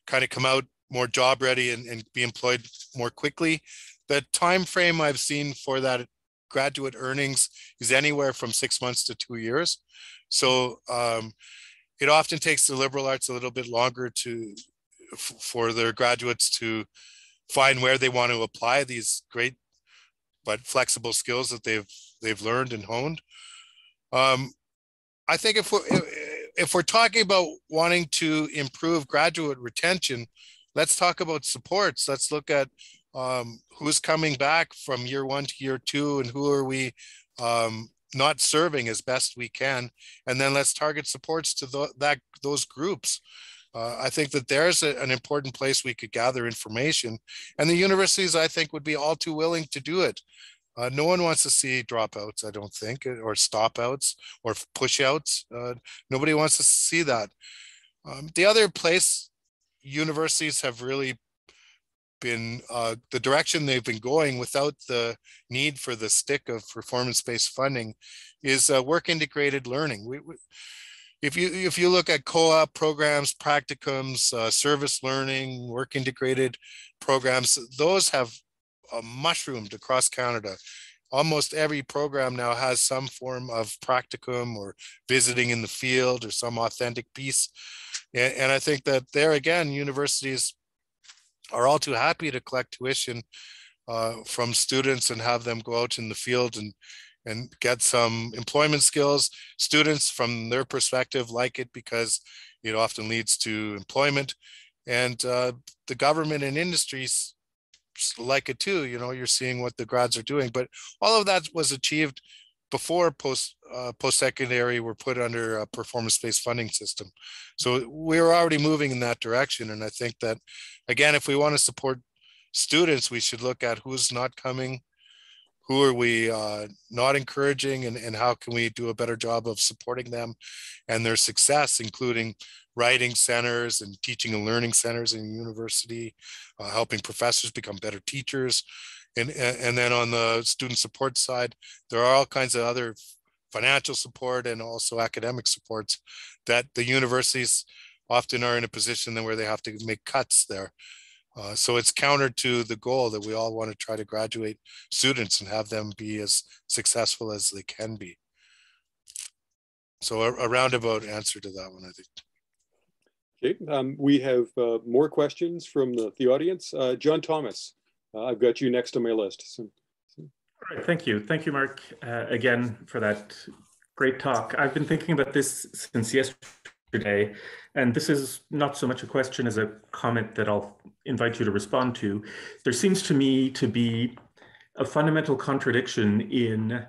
kind of come out more job ready and, and be employed more quickly. The time frame I've seen for that graduate earnings is anywhere from six months to two years. So um, it often takes the liberal arts a little bit longer to for their graduates to find where they want to apply these great but flexible skills that they've they've learned and honed. Um, I think if we're if we're talking about wanting to improve graduate retention, let's talk about supports. Let's look at um, who's coming back from year one to year two and who are we um, not serving as best we can. And then let's target supports to the, that those groups. Uh, I think that there's a, an important place we could gather information. And the universities, I think, would be all too willing to do it. Uh, no one wants to see dropouts, I don't think, or stopouts or pushouts. Uh, nobody wants to see that. Um, the other place universities have really been uh, the direction they've been going without the need for the stick of performance-based funding is uh, work integrated learning. We, we, if you if you look at co-op programs, practicums, uh, service learning, work integrated programs, those have uh, mushroomed across Canada. Almost every program now has some form of practicum or visiting in the field or some authentic piece. And, and I think that there again, universities are all too happy to collect tuition uh, from students and have them go out in the field and and get some employment skills. Students, from their perspective, like it because it often leads to employment. And uh, the government and industries like it too. You know, you're seeing what the grads are doing, but all of that was achieved before post uh, post secondary were put under a performance based funding system. So we are already moving in that direction, and I think that again, if we want to support students, we should look at who's not coming. Who are we uh, not encouraging, and, and how can we do a better job of supporting them and their success, including writing centers and teaching and learning centers in university, uh, helping professors become better teachers. And, and then on the student support side, there are all kinds of other financial support and also academic supports that the universities often are in a position where they have to make cuts there. Uh, so it's counter to the goal that we all want to try to graduate students and have them be as successful as they can be. So a, a roundabout answer to that one, I think. Okay, um, we have uh, more questions from the, the audience. Uh, John Thomas, I've got you next on my list. So, so. All right, thank you. Thank you, Marc, uh, again for that great talk. I've been thinking about this since yesterday, and this is not so much a question as a comment that I'll invite you to respond to. There seems to me to be a fundamental contradiction in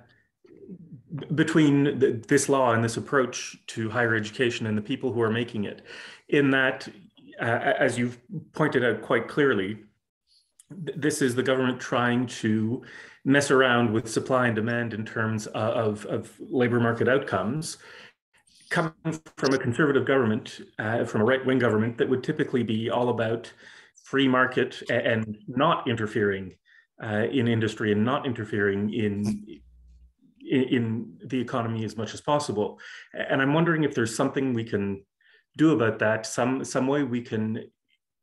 between the, this law and this approach to higher education and the people who are making it, in that, uh, as you've pointed out quite clearly, this is the government trying to mess around with supply and demand in terms of, of labor market outcomes coming from a conservative government, uh, from a right-wing government that would typically be all about free market and not interfering uh, in industry and not interfering in in, in the economy as much as possible. And I'm wondering if there's something we can do about that, some, some way we can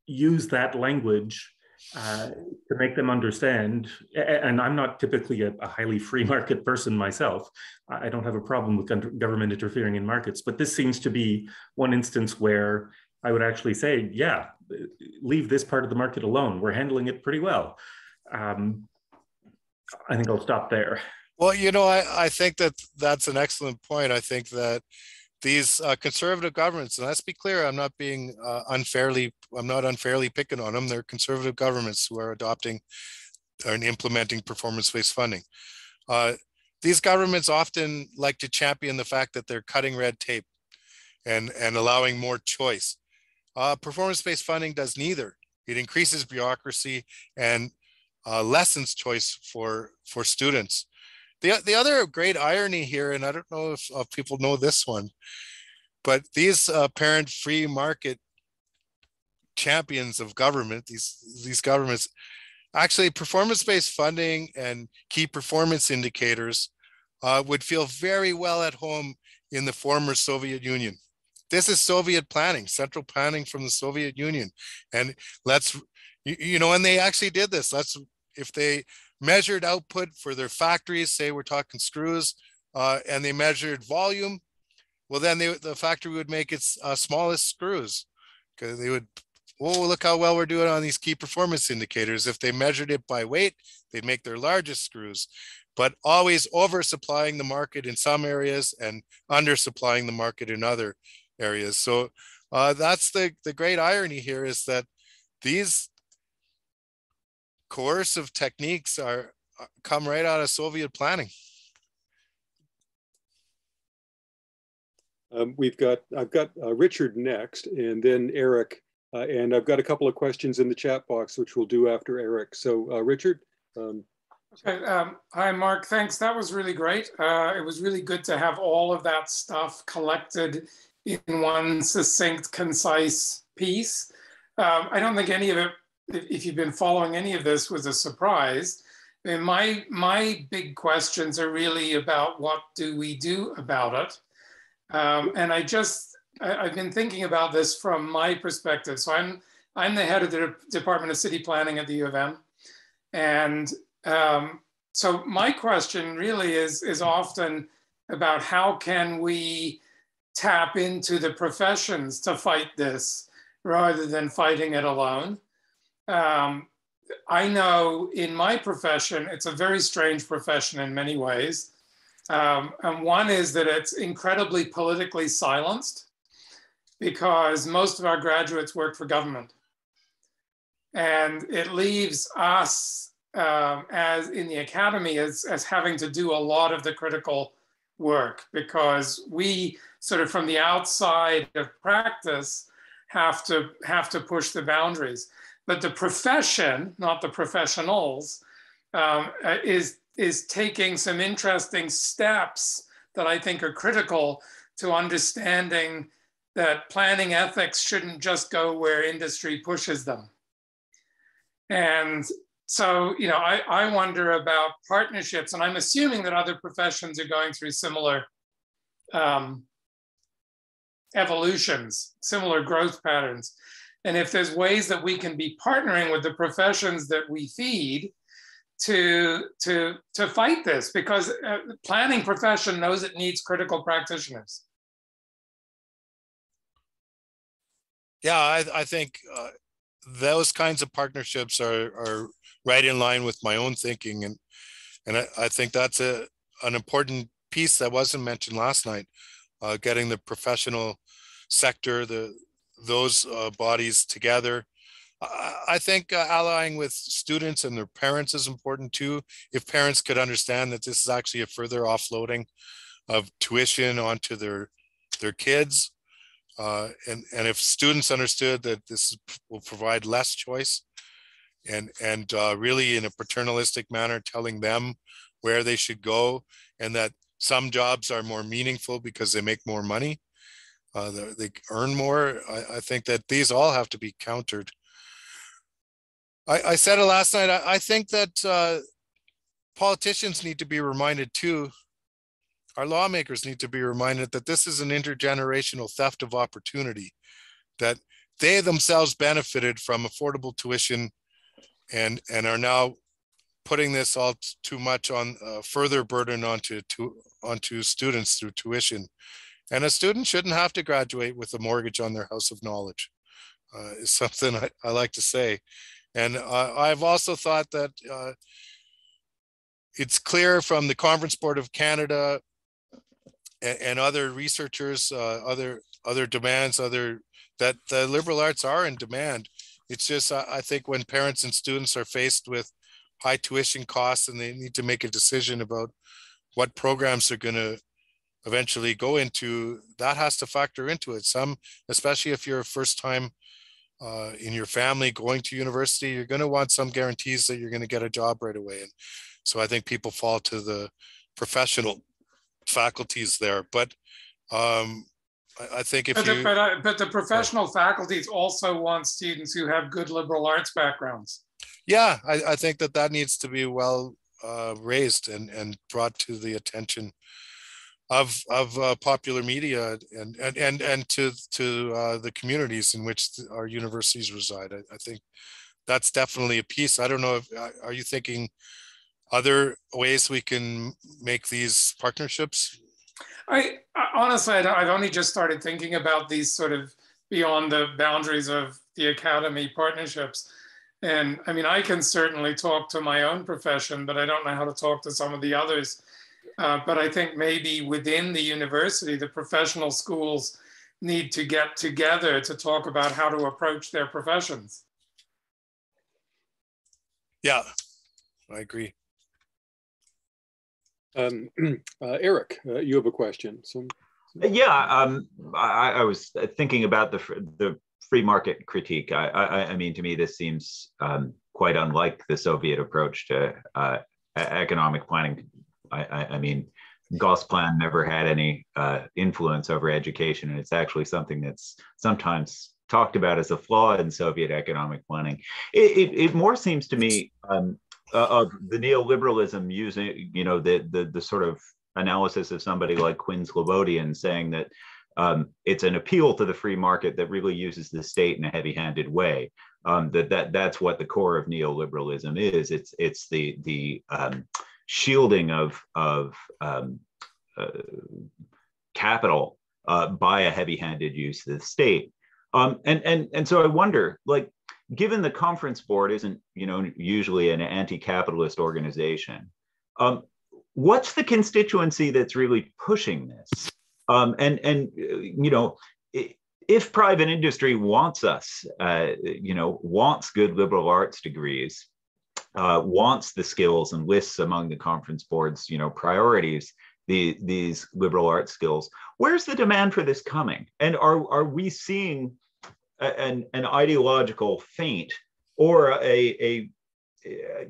use that language uh, to make them understand. And I'm not typically a, a, highly free [laughs] market person myself. I don't have a problem with government interfering in markets, but this seems to be one instance where I would actually say, yeah, leave this part of the market alone. We're handling it pretty well. Um, I think I'll stop there. Well, you know, I, I think that that's an excellent point. I think that these uh, conservative governments, and let's be clear, I'm not being uh, unfairly, I'm not unfairly picking on them. They're conservative governments who are adopting and implementing performance-based funding. Uh, these governments often like to champion the fact that they're cutting red tape and, and allowing more choice. Uh, performance-based funding does neither. It increases bureaucracy and uh, lessens choice for, for students. The, the other great irony here, and I don't know if uh, people know this one, but these uh, parent free market champions of government, these, these governments, actually performance-based funding and key performance indicators uh, would feel very well at home in the former Soviet Union. This is Soviet planning, central planning from the Soviet Union. And let's, you, you know, and they actually did this. Let's, if they measured output for their factories, say we're talking screws, uh, and they measured volume, well, then they, the factory would make its uh, smallest screws because they would, oh, look how well we're doing on these key performance indicators. If they measured it by weight, they'd make their largest screws, but always oversupplying the market in some areas and undersupplying the market in other areas. So uh, that's the, the great irony here is that these coercive techniques are uh, come right out of Soviet planning. Um, we've got I've got uh, Richard next, and then Eric, uh, and I've got a couple of questions in the chat box, which we'll do after Eric. So uh, Richard. Um, okay. Um, hi, Marc. Thanks. That was really great. Uh, it was really good to have all of that stuff collected in one succinct, concise piece. Um, I don't think any of it if you've been following any of this, was a surprise. And my my big questions are really about what do we do about it, um, and I just I, have been thinking about this from my perspective. So I'm I'm the head of the Department of City Planning at the U of M, and um, so my question really is is often about how can we tap into the professions to fight this rather than fighting it alone um, I know in my profession, it's a very strange profession in many ways. Um, and one is that it's incredibly politically silenced because most of our graduates work for government. And it leaves us um, as in the academy as, as having to do a lot of the critical work because we sort of from the outside of practice have to have to push the boundaries but the profession, not the professionals, um, uh, is, is taking some interesting steps that I think are critical to understanding that planning ethics shouldn't just go where industry pushes them. And so, you know, I, I wonder about partnerships, and I'm assuming that other professions are going through similar um, evolutions, similar growth patterns. And if there's ways that we can be partnering with the professions that we feed to, to, to fight this, because uh, planning profession knows it needs critical practitioners. Yeah, I, I think uh, those kinds of partnerships are, are right in line with my own thinking. And, and I, I think that's a, an important piece that wasn't mentioned last night, uh, getting the professional sector, the those uh, bodies together. I, think uh, allying with students and their parents is important too. If parents could understand that this is actually a further offloading of tuition onto their their kids, uh, and and if students understood that this will provide less choice, and and uh, really in a paternalistic manner, telling them where they should go, and that some jobs are more meaningful because they make more money, uh, they earn more. I, I, think that these all have to be countered. I, I said it last night. I, I think that uh, politicians need to be reminded too our lawmakers need to be reminded that this is an intergenerational theft of opportunity, that they themselves benefited from affordable tuition and, and are now putting this all too much on uh, further burden onto, to, onto students through tuition. And a student shouldn't have to graduate with a mortgage on their house of knowledge, uh, is [laughs] something I, I, like to say. And uh, I've also thought that uh, it's clear from the Conference Board of Canada and, and other researchers, uh, other other demands, other that the liberal arts are in demand. It's just I, I think when parents and students are faced with high tuition costs and they need to make a decision about what programs they're going to eventually go into, that has to factor into it. Some, especially if you're a first time uh, in your family going to university, you're going to want some guarantees that you're going to get a job right away. And so I think people fall to the professional faculties there, but um, I, I think if but you. The, but, uh, but the professional faculties also want students who have good liberal arts backgrounds. Yeah, I, I think that that needs to be well uh, raised and, and brought to the attention of of uh, popular media and and and, and to to uh, the communities in which our universities reside. I, I, think that's definitely a piece. I don't know if uh, are you thinking other ways we can make these partnerships? I, I honestly, I've only just started thinking about these sort of beyond the boundaries of the academy partnerships. And I mean, I can certainly talk to my own profession, but I don't know how to talk to some of the others. Uh, but I think maybe within the university, the professional schools need to get together to talk about how to approach their professions. Yeah, I agree. Um, [clears throat] uh, Eric, uh, you have a question. So, yeah, um, I, I, was thinking about the the free market critique. I, I, I mean, to me, this seems um, quite unlike the Soviet approach to uh, economic planning. I, I, mean, Gosplan never had any uh, influence over education, and it's actually something that's sometimes talked about as a flaw in Soviet economic planning. It, it, it more seems to me um, uh, of the neoliberalism using, you know, the, the, the sort of analysis of somebody like Quinn Slobodian saying that um, it's an appeal to the free market that really uses the state in a heavy-handed way. Um, that that that's what the core of neoliberalism is. It's it's the the um, shielding of of um, uh, capital uh, by a heavy-handed use of the state. Um, and and and so I wonder, like, given the conference board isn't you know usually an anti-capitalist organization um, what's the constituency that's really pushing this um, and and you know if private industry wants us uh, you know wants good liberal arts degrees uh, wants the skills and lists among the conference board's you know priorities the, these liberal arts skills. Where's the demand for this coming? And are, are we seeing an, an ideological feint or a, a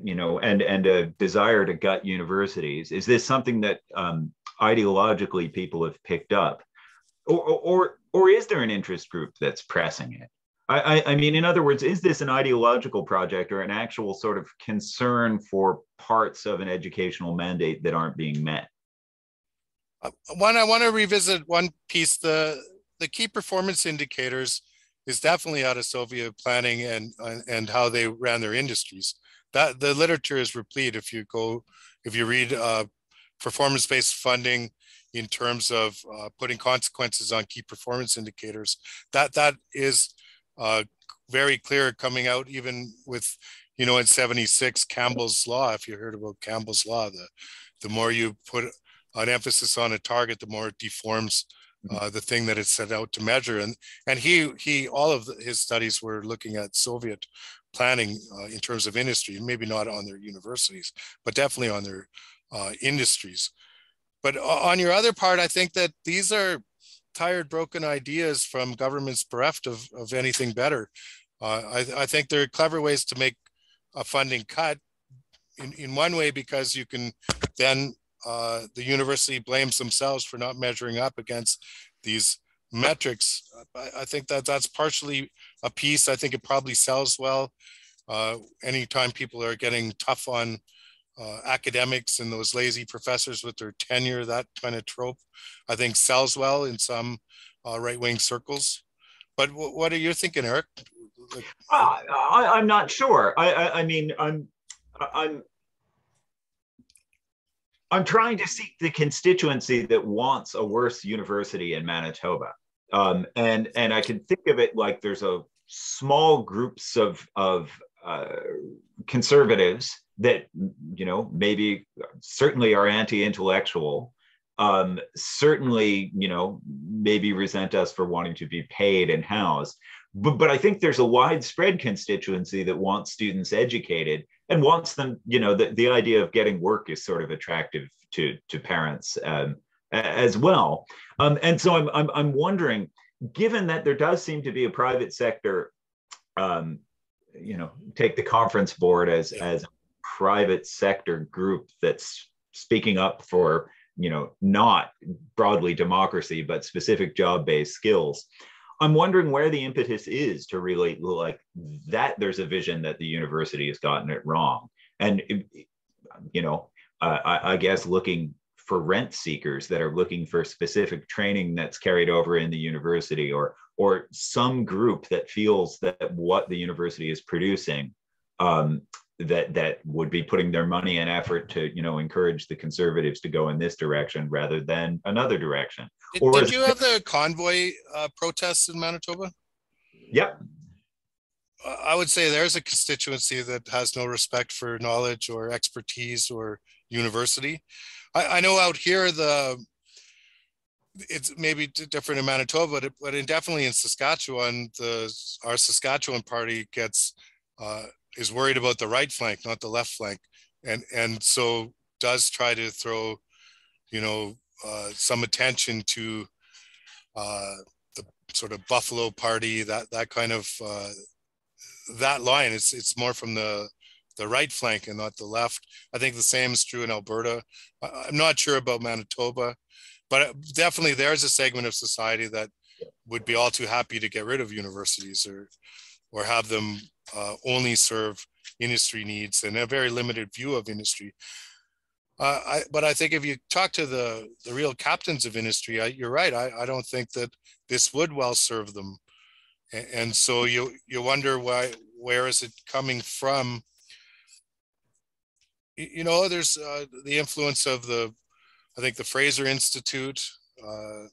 you know and and a desire to gut universities? Is this something that um, ideologically people have picked up? Or or or is there an interest group that's pressing it? I, I, mean, in other words, is this an ideological project or an actual sort of concern for parts of an educational mandate that aren't being met? Uh, one, I want to revisit one piece. The the key performance indicators is definitely out of Soviet planning and and how they ran their industries. That the literature is replete. If you go, if you read uh, performance-based funding in terms of uh, putting consequences on key performance indicators, that that is uh, very clear coming out even with you know in 76 campbell's law if you heard about campbell's law the the more you put an emphasis on a target the more it deforms mm-hmm. uh, the thing that it's set out to measure and and he he all of the, his studies were looking at soviet planning uh, in terms of industry maybe not on their universities but definitely on their uh, industries but on your other part i think that these are tired, broken ideas from governments bereft of, of anything better. Uh, I, I, think there are clever ways to make a funding cut in, in one way because you can then uh, the university blames themselves for not measuring up against these metrics. I, I, think that that's partially a piece. I think it probably sells well. Uh, anytime people are getting tough on uh, academics and those lazy professors with their tenure, that kind of trope, I think sells well in some uh, right wing circles. But w- what are you thinking, Eric? Uh, I, am not sure. I, I, I mean, I'm, I'm, I'm trying to seek the constituency that wants a worse university in Manitoba, um, and and I can think of it like there's a small groups of of uh, conservatives that you know maybe certainly are anti-intellectual um, certainly you know maybe resent us for wanting to be paid and housed. But, but i think there's a widespread constituency that wants students educated and wants them you know the, the idea of getting work is sort of attractive to to parents um, as well. Um, and so I'm, I'm i'm wondering given that there does seem to be a private sector um, you know take the conference board as as private sector group that's speaking up for you know not broadly democracy but specific job-based skills. I'm wondering where the impetus is to really like that there's a vision that the university has gotten it wrong. And you know uh, I, I guess looking for rent seekers that are looking for specific training that's carried over in the university or or some group that feels that what the university is producing um, that that would be putting their money and effort to you know encourage the conservatives to go in this direction rather than another direction. Did, or did you have the convoy uh, protests in Manitoba? Yep. I would say there's a constituency that has no respect for knowledge or expertise or university. I, I know out here the it's maybe different in Manitoba, but, but in, definitely in Saskatchewan, the our Saskatchewan party gets uh, is worried about the right flank, not the left flank, and and so does try to throw, you know, uh, some attention to uh, the sort of Buffalo Party, that that kind of uh, that line. It's it's more from the the right flank and not the left. I think the same is true in Alberta. I'm not sure about Manitoba, but definitely there's a segment of society that would be all too happy to get rid of universities or or have them uh, only serve industry needs and a very limited view of industry. Uh, I, but I think if you talk to the, the real captains of industry, I, you're right. I, I don't think that this would well serve them. And, and so you, you wonder why, where is it coming from? You know, there's uh, the influence of the, I think the Fraser Institute, uh,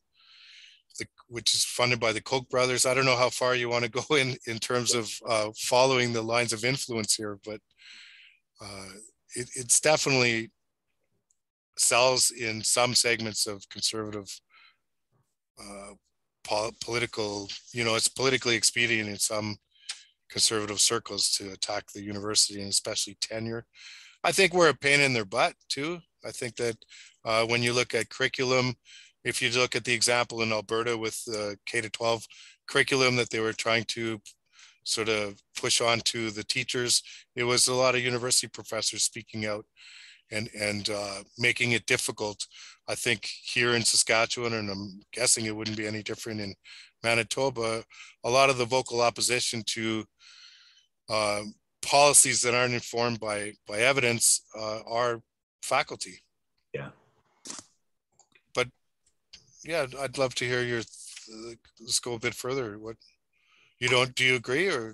which is funded by the Koch brothers. I don't know how far you want to go [laughs] in in terms of uh, following the lines of influence here, but uh, it, it's definitely sells in some segments of conservative uh, po political. You know, it's politically expedient in some conservative circles to attack the university and especially tenure. I think we're a pain in their butt too. I think that uh, when you look at curriculum, if you look at the example in Alberta with the K to 12 curriculum that they were trying to sort of push on to the teachers, it was a lot of university professors speaking out and and uh, making it difficult I think here in Saskatchewan, and I'm guessing it wouldn't be any different in Manitoba, a lot of the vocal opposition to uh, policies that aren't informed by by evidence uh, are faculty. Yeah. But yeah, I'd love to hear your. Let's go a bit further. What you don't? Do you agree or?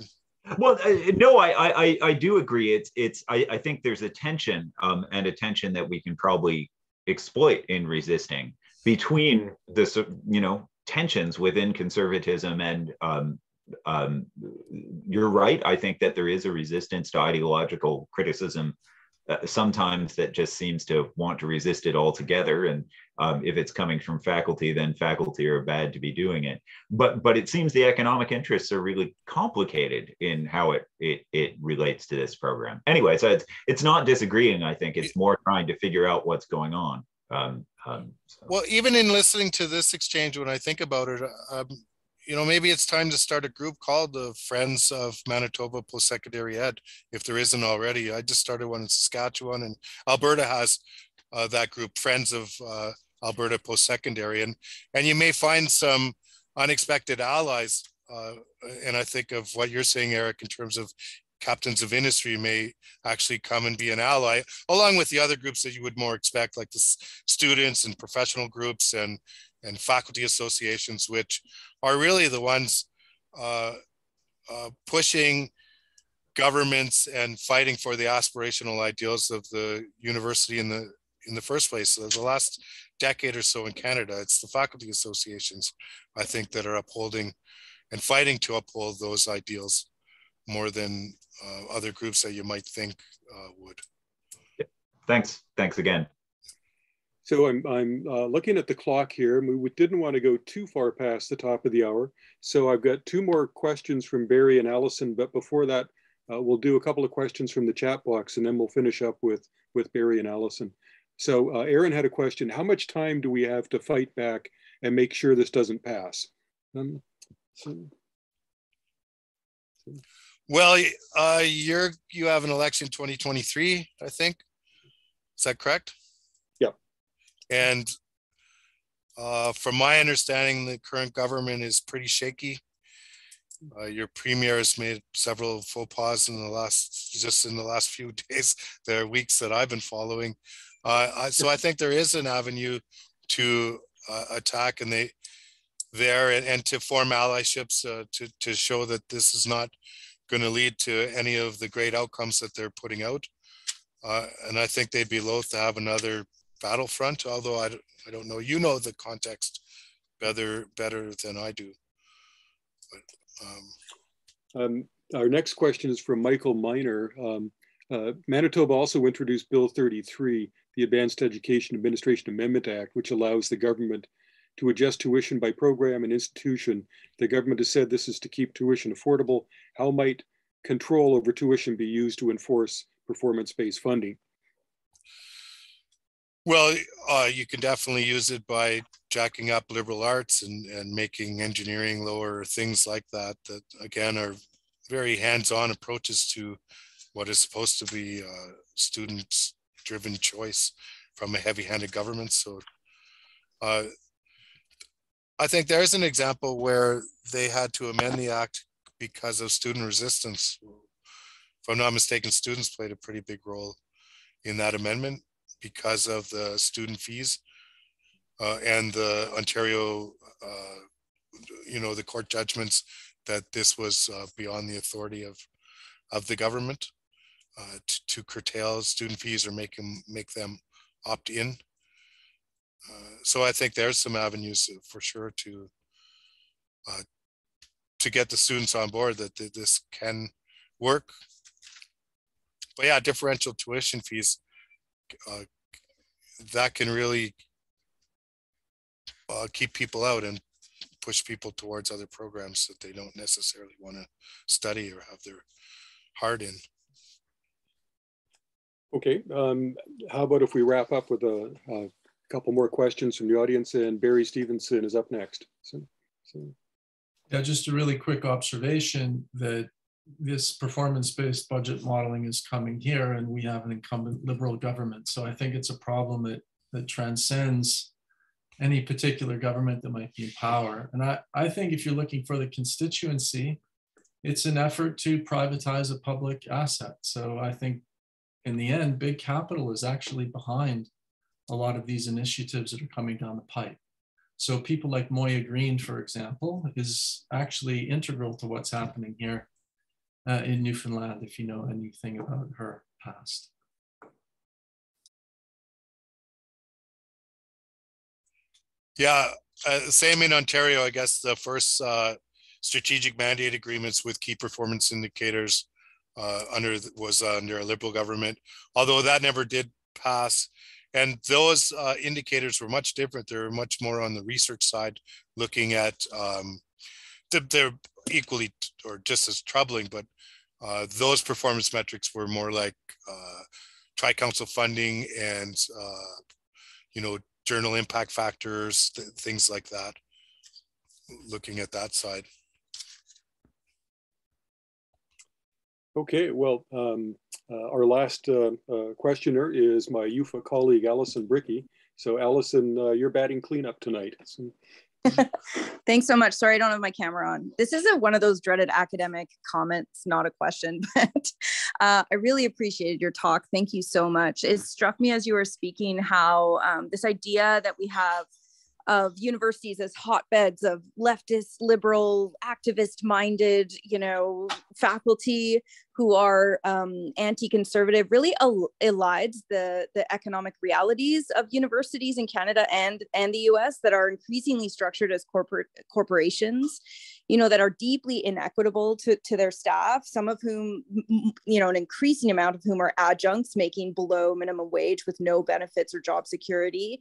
Well, uh, no, I, I I do agree. It's it's I, I think there's a tension um, and a tension that we can probably exploit in resisting between this you know tensions within conservatism and um, um, you're right. I think that there is a resistance to ideological criticism uh, sometimes that just seems to want to resist it altogether. And um, if it's coming from faculty, then faculty are bad to be doing it. But but it seems the economic interests are really complicated in how it it, it relates to this program. Anyway, so it's it's not disagreeing. I think it's more trying to figure out what's going on. Um, um, so. Well, even in listening to this exchange, when I think about it, um, you know, maybe it's time to start a group called the Friends of Manitoba Post-Secondary Ed, if there isn't already. I just started one in Saskatchewan, and Alberta has uh, that group, Friends of uh, Alberta Post-Secondary, and and you may find some unexpected allies. Uh, and I think of what you're saying, Eric, in terms of captains of industry may actually come and be an ally, along with the other groups that you would more expect, like the students and professional groups and and faculty associations, which are really the ones uh, uh, pushing governments and fighting for the aspirational ideals of the university in the in the first place. So the last decade or so in Canada, it's the faculty associations, I think, that are upholding and fighting to uphold those ideals more than uh, other groups that you might think uh, would. Thanks. Thanks again. So I'm, I'm uh, looking at the clock here and we didn't want to go too far past the top of the hour. So I've got two more questions from Barry and Allison, but before that, uh, we'll do a couple of questions from the chat box and then we'll finish up with, with Barry and Allison. So uh, Aaron had a question, how much time do we have to fight back and make sure this doesn't pass? Um, so, so. Well, uh, you're, you have an election 2023, I think. Is that correct? And uh, from my understanding, the current government is pretty shaky. Uh, your premier has made several faux pas in the last, just in the last few [laughs] days, there are weeks that I've been following. Uh, I, so I think there is an avenue to uh, attack and they there and, and to form allyships uh, to, to show that this is not going to lead to any of the great outcomes that they're putting out. Uh, and I think they'd be loath to have another battlefront, although I, I don't know, you know the context better better than I do. But, um, um, our next question is from Michael Miner. Um, uh, Manitoba also introduced Bill 33, the Advanced Education Administration Amendment Act, which allows the government to adjust tuition by program and institution. The government has said this is to keep tuition affordable. How might control over tuition be used to enforce performance-based funding? Well, uh, you can definitely use it by jacking up liberal arts and, and making engineering lower, things like that, that again are very hands-on approaches to what is supposed to be uh, students driven choice from a heavy-handed government. So uh, I think there's an example where they had to amend the act because of student resistance. If I'm not mistaken, students played a pretty big role in that amendment because of the student fees uh, and the Ontario, uh, you know, the court judgments that this was uh, beyond the authority of of the government uh, to, to, curtail student fees or make them make them opt in. Uh, so I think there's some avenues for sure to uh, to get the students on board that this can work. But yeah, differential tuition fees uh, that can really uh, keep people out and push people towards other programs that they don't necessarily want to study or have their heart in. Okay, um, how about if we wrap up with a, a, couple more questions from the audience and Barry Stevenson is up next. So, so. Yeah, just a really quick observation that this performance-based budget modeling is coming here and we have an incumbent liberal government. So I think it's a problem that that transcends any particular government that might be in power. And I, I think if you're looking for the constituency, it's an effort to privatize a public asset. So I think in the end, big capital is actually behind a lot of these initiatives that are coming down the pipe. So people like Moya Greene, for example, is actually integral to what's happening here uh, in Newfoundland, if you know anything about her past. Yeah, uh, same in Ontario. I guess the first uh, strategic mandate agreements with key performance indicators uh, under was under a liberal government, although that never did pass. And those uh, indicators were much different. They were much more on the research side, looking at um, they're equally or just as troubling, but uh, those performance metrics were more like uh, tri-council funding and uh, you know journal impact factors, th things like that. Looking at that side. Okay, well, um, uh, our last uh, uh, questioner is my UFA colleague, Allison Bricky. So Allison, you're batting cleanup tonight. So [laughs] Thanks so much. Sorry, I don't have my camera on. This is a, one of those dreaded academic comments, not a question, [laughs] but uh, I really appreciated your talk. Thank you so much. It struck me as you were speaking how um, this idea that we have of universities as hotbeds of leftist, liberal, activist minded, you know, faculty who are um, anti-conservative really el- elides the, the economic realities of universities in Canada and, and the US that are increasingly structured as corporate corporations you know, that are deeply inequitable to, to their staff, some of whom, you know, an increasing amount of whom are adjuncts making below minimum wage with no benefits or job security.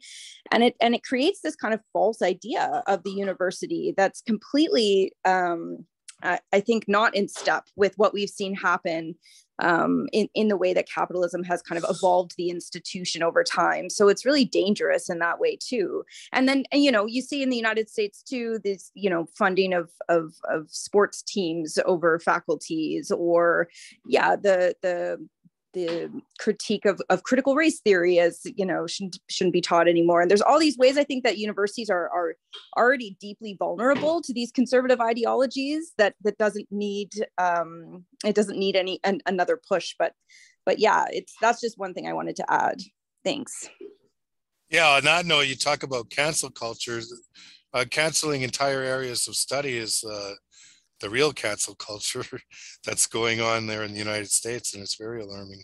And it, and it creates this kind of false idea of the university that's completely, um, I, think, not in step with what we've seen happen um, in, in the way that capitalism has kind of evolved the institution over time. So it's really dangerous in that way too. And then, you know, you see in the United States too, this, you know, funding of, of, of sports teams over faculties or yeah, the, the, the critique of, of critical race theory as you know shouldn't shouldn't be taught anymore. And there's all these ways i think that universities are are already deeply vulnerable to these conservative ideologies that that doesn't need um it doesn't need any an, another push. But but yeah it's that's just one thing i wanted to add. Thanks. Yeah on that note you talk about cancel culture uh, canceling entire areas of study is uh, the real cancel culture [laughs] that's going on there in the United States, and it's very alarming.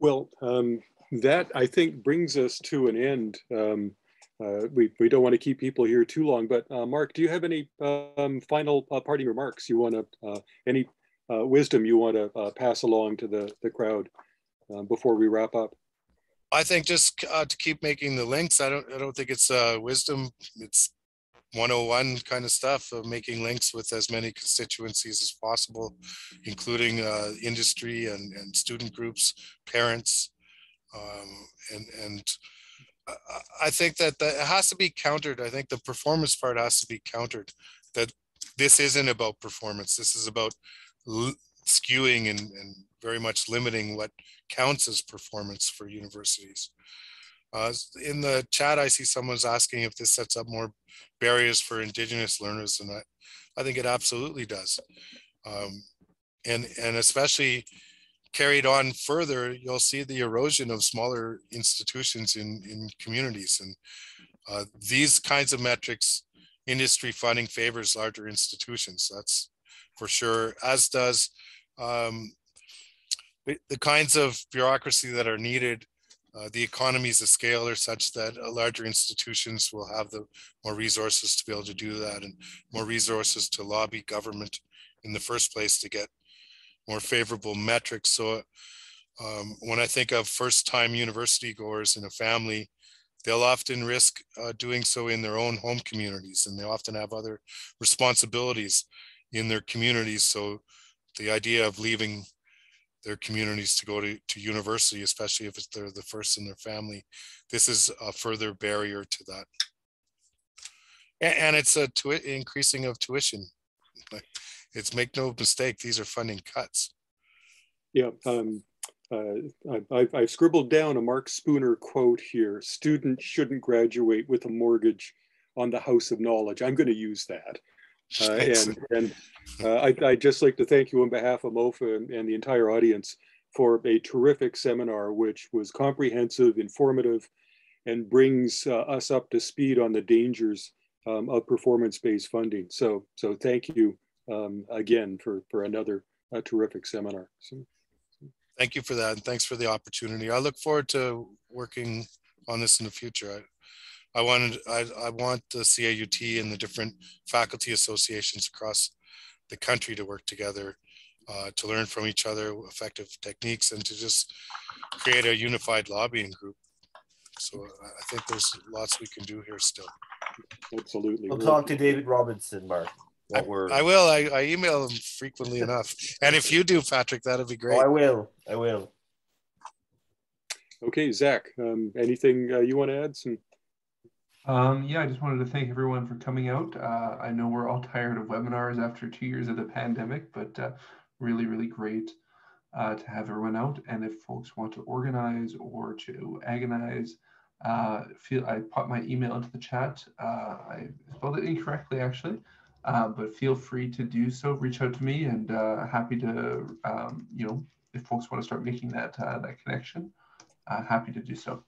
Well, um, that I think brings us to an end. Um, uh, we, we don't want to keep people here too long, but uh, Marc, do you have any um, final uh, parting remarks you want to, uh, any uh, wisdom you want to uh, pass along to the, the crowd before we wrap up? I think just to keep making the links. I don't. I don't think it's wisdom. It's 101 kind of stuff of making links with as many constituencies as possible, including uh, industry and, and student groups, parents, um, and and I think that that has to be countered. I think the performance part has to be countered. That this isn't about performance. This is about skewing and, and very much limiting what counts as performance for universities. Uh, in the chat, I see someone's asking if this sets up more barriers for Indigenous learners, and I, I think it absolutely does. Um, and, and especially carried on further, you'll see the erosion of smaller institutions in, in communities. And uh, these kinds of metrics, industry funding favors larger institutions. That's for sure, as does um, the, the kinds of bureaucracy that are needed uh, the economies of scale are such that uh, larger institutions will have the more resources to be able to do that and more resources to lobby government in the first place to get more favorable metrics. So um, when I think of first time university goers in a family, they'll often risk uh, doing so in their own home communities and they often have other responsibilities in their communities. So the idea of leaving their communities to go to, to university, especially if it's they're the first in their family. This is a further barrier to that. And, and it's a tui- increasing of tuition. [laughs] It's make no mistake, these are funding cuts. Yeah, um, uh, I've, I've, scribbled down a Marc Spooner quote here. Students shouldn't graduate with a mortgage on the house of knowledge. I'm going to use that. [laughs] Uh, and and uh, I, would just like to thank you on behalf of MOFA and, and, the entire audience for a terrific seminar, which was comprehensive, informative, and brings uh, us up to speed on the dangers um, of performance-based funding. So, so thank you um, again for, for another terrific seminar. So, Thank you for that, and thanks for the opportunity. I look forward to working on this in the future. I, I wanted, I, I want the CAUT and the different faculty associations across the country to work together uh, to learn from each other effective techniques and to just create a unified lobbying group. So I think there's lots we can do here still. Absolutely. We'll talk to David Robinson, Marc. I, I, will. I, I, email him frequently enough. [laughs] And if you do, Patrick, that'd be great. Oh, I will. I will. Okay, Zach, um, anything uh, you want to add? Some... Um, yeah, I just wanted to thank everyone for coming out. Uh, I know we're all tired of webinars after two years of the pandemic, but uh, really, really great uh, to have everyone out. And if folks want to organize or to agonize, uh, feel I put my email into the chat. Uh, I spelled it incorrectly, actually. Uh, but feel free to do so. Reach out to me, and happy to, um, you know, if folks want to start making that that connection, happy to do so.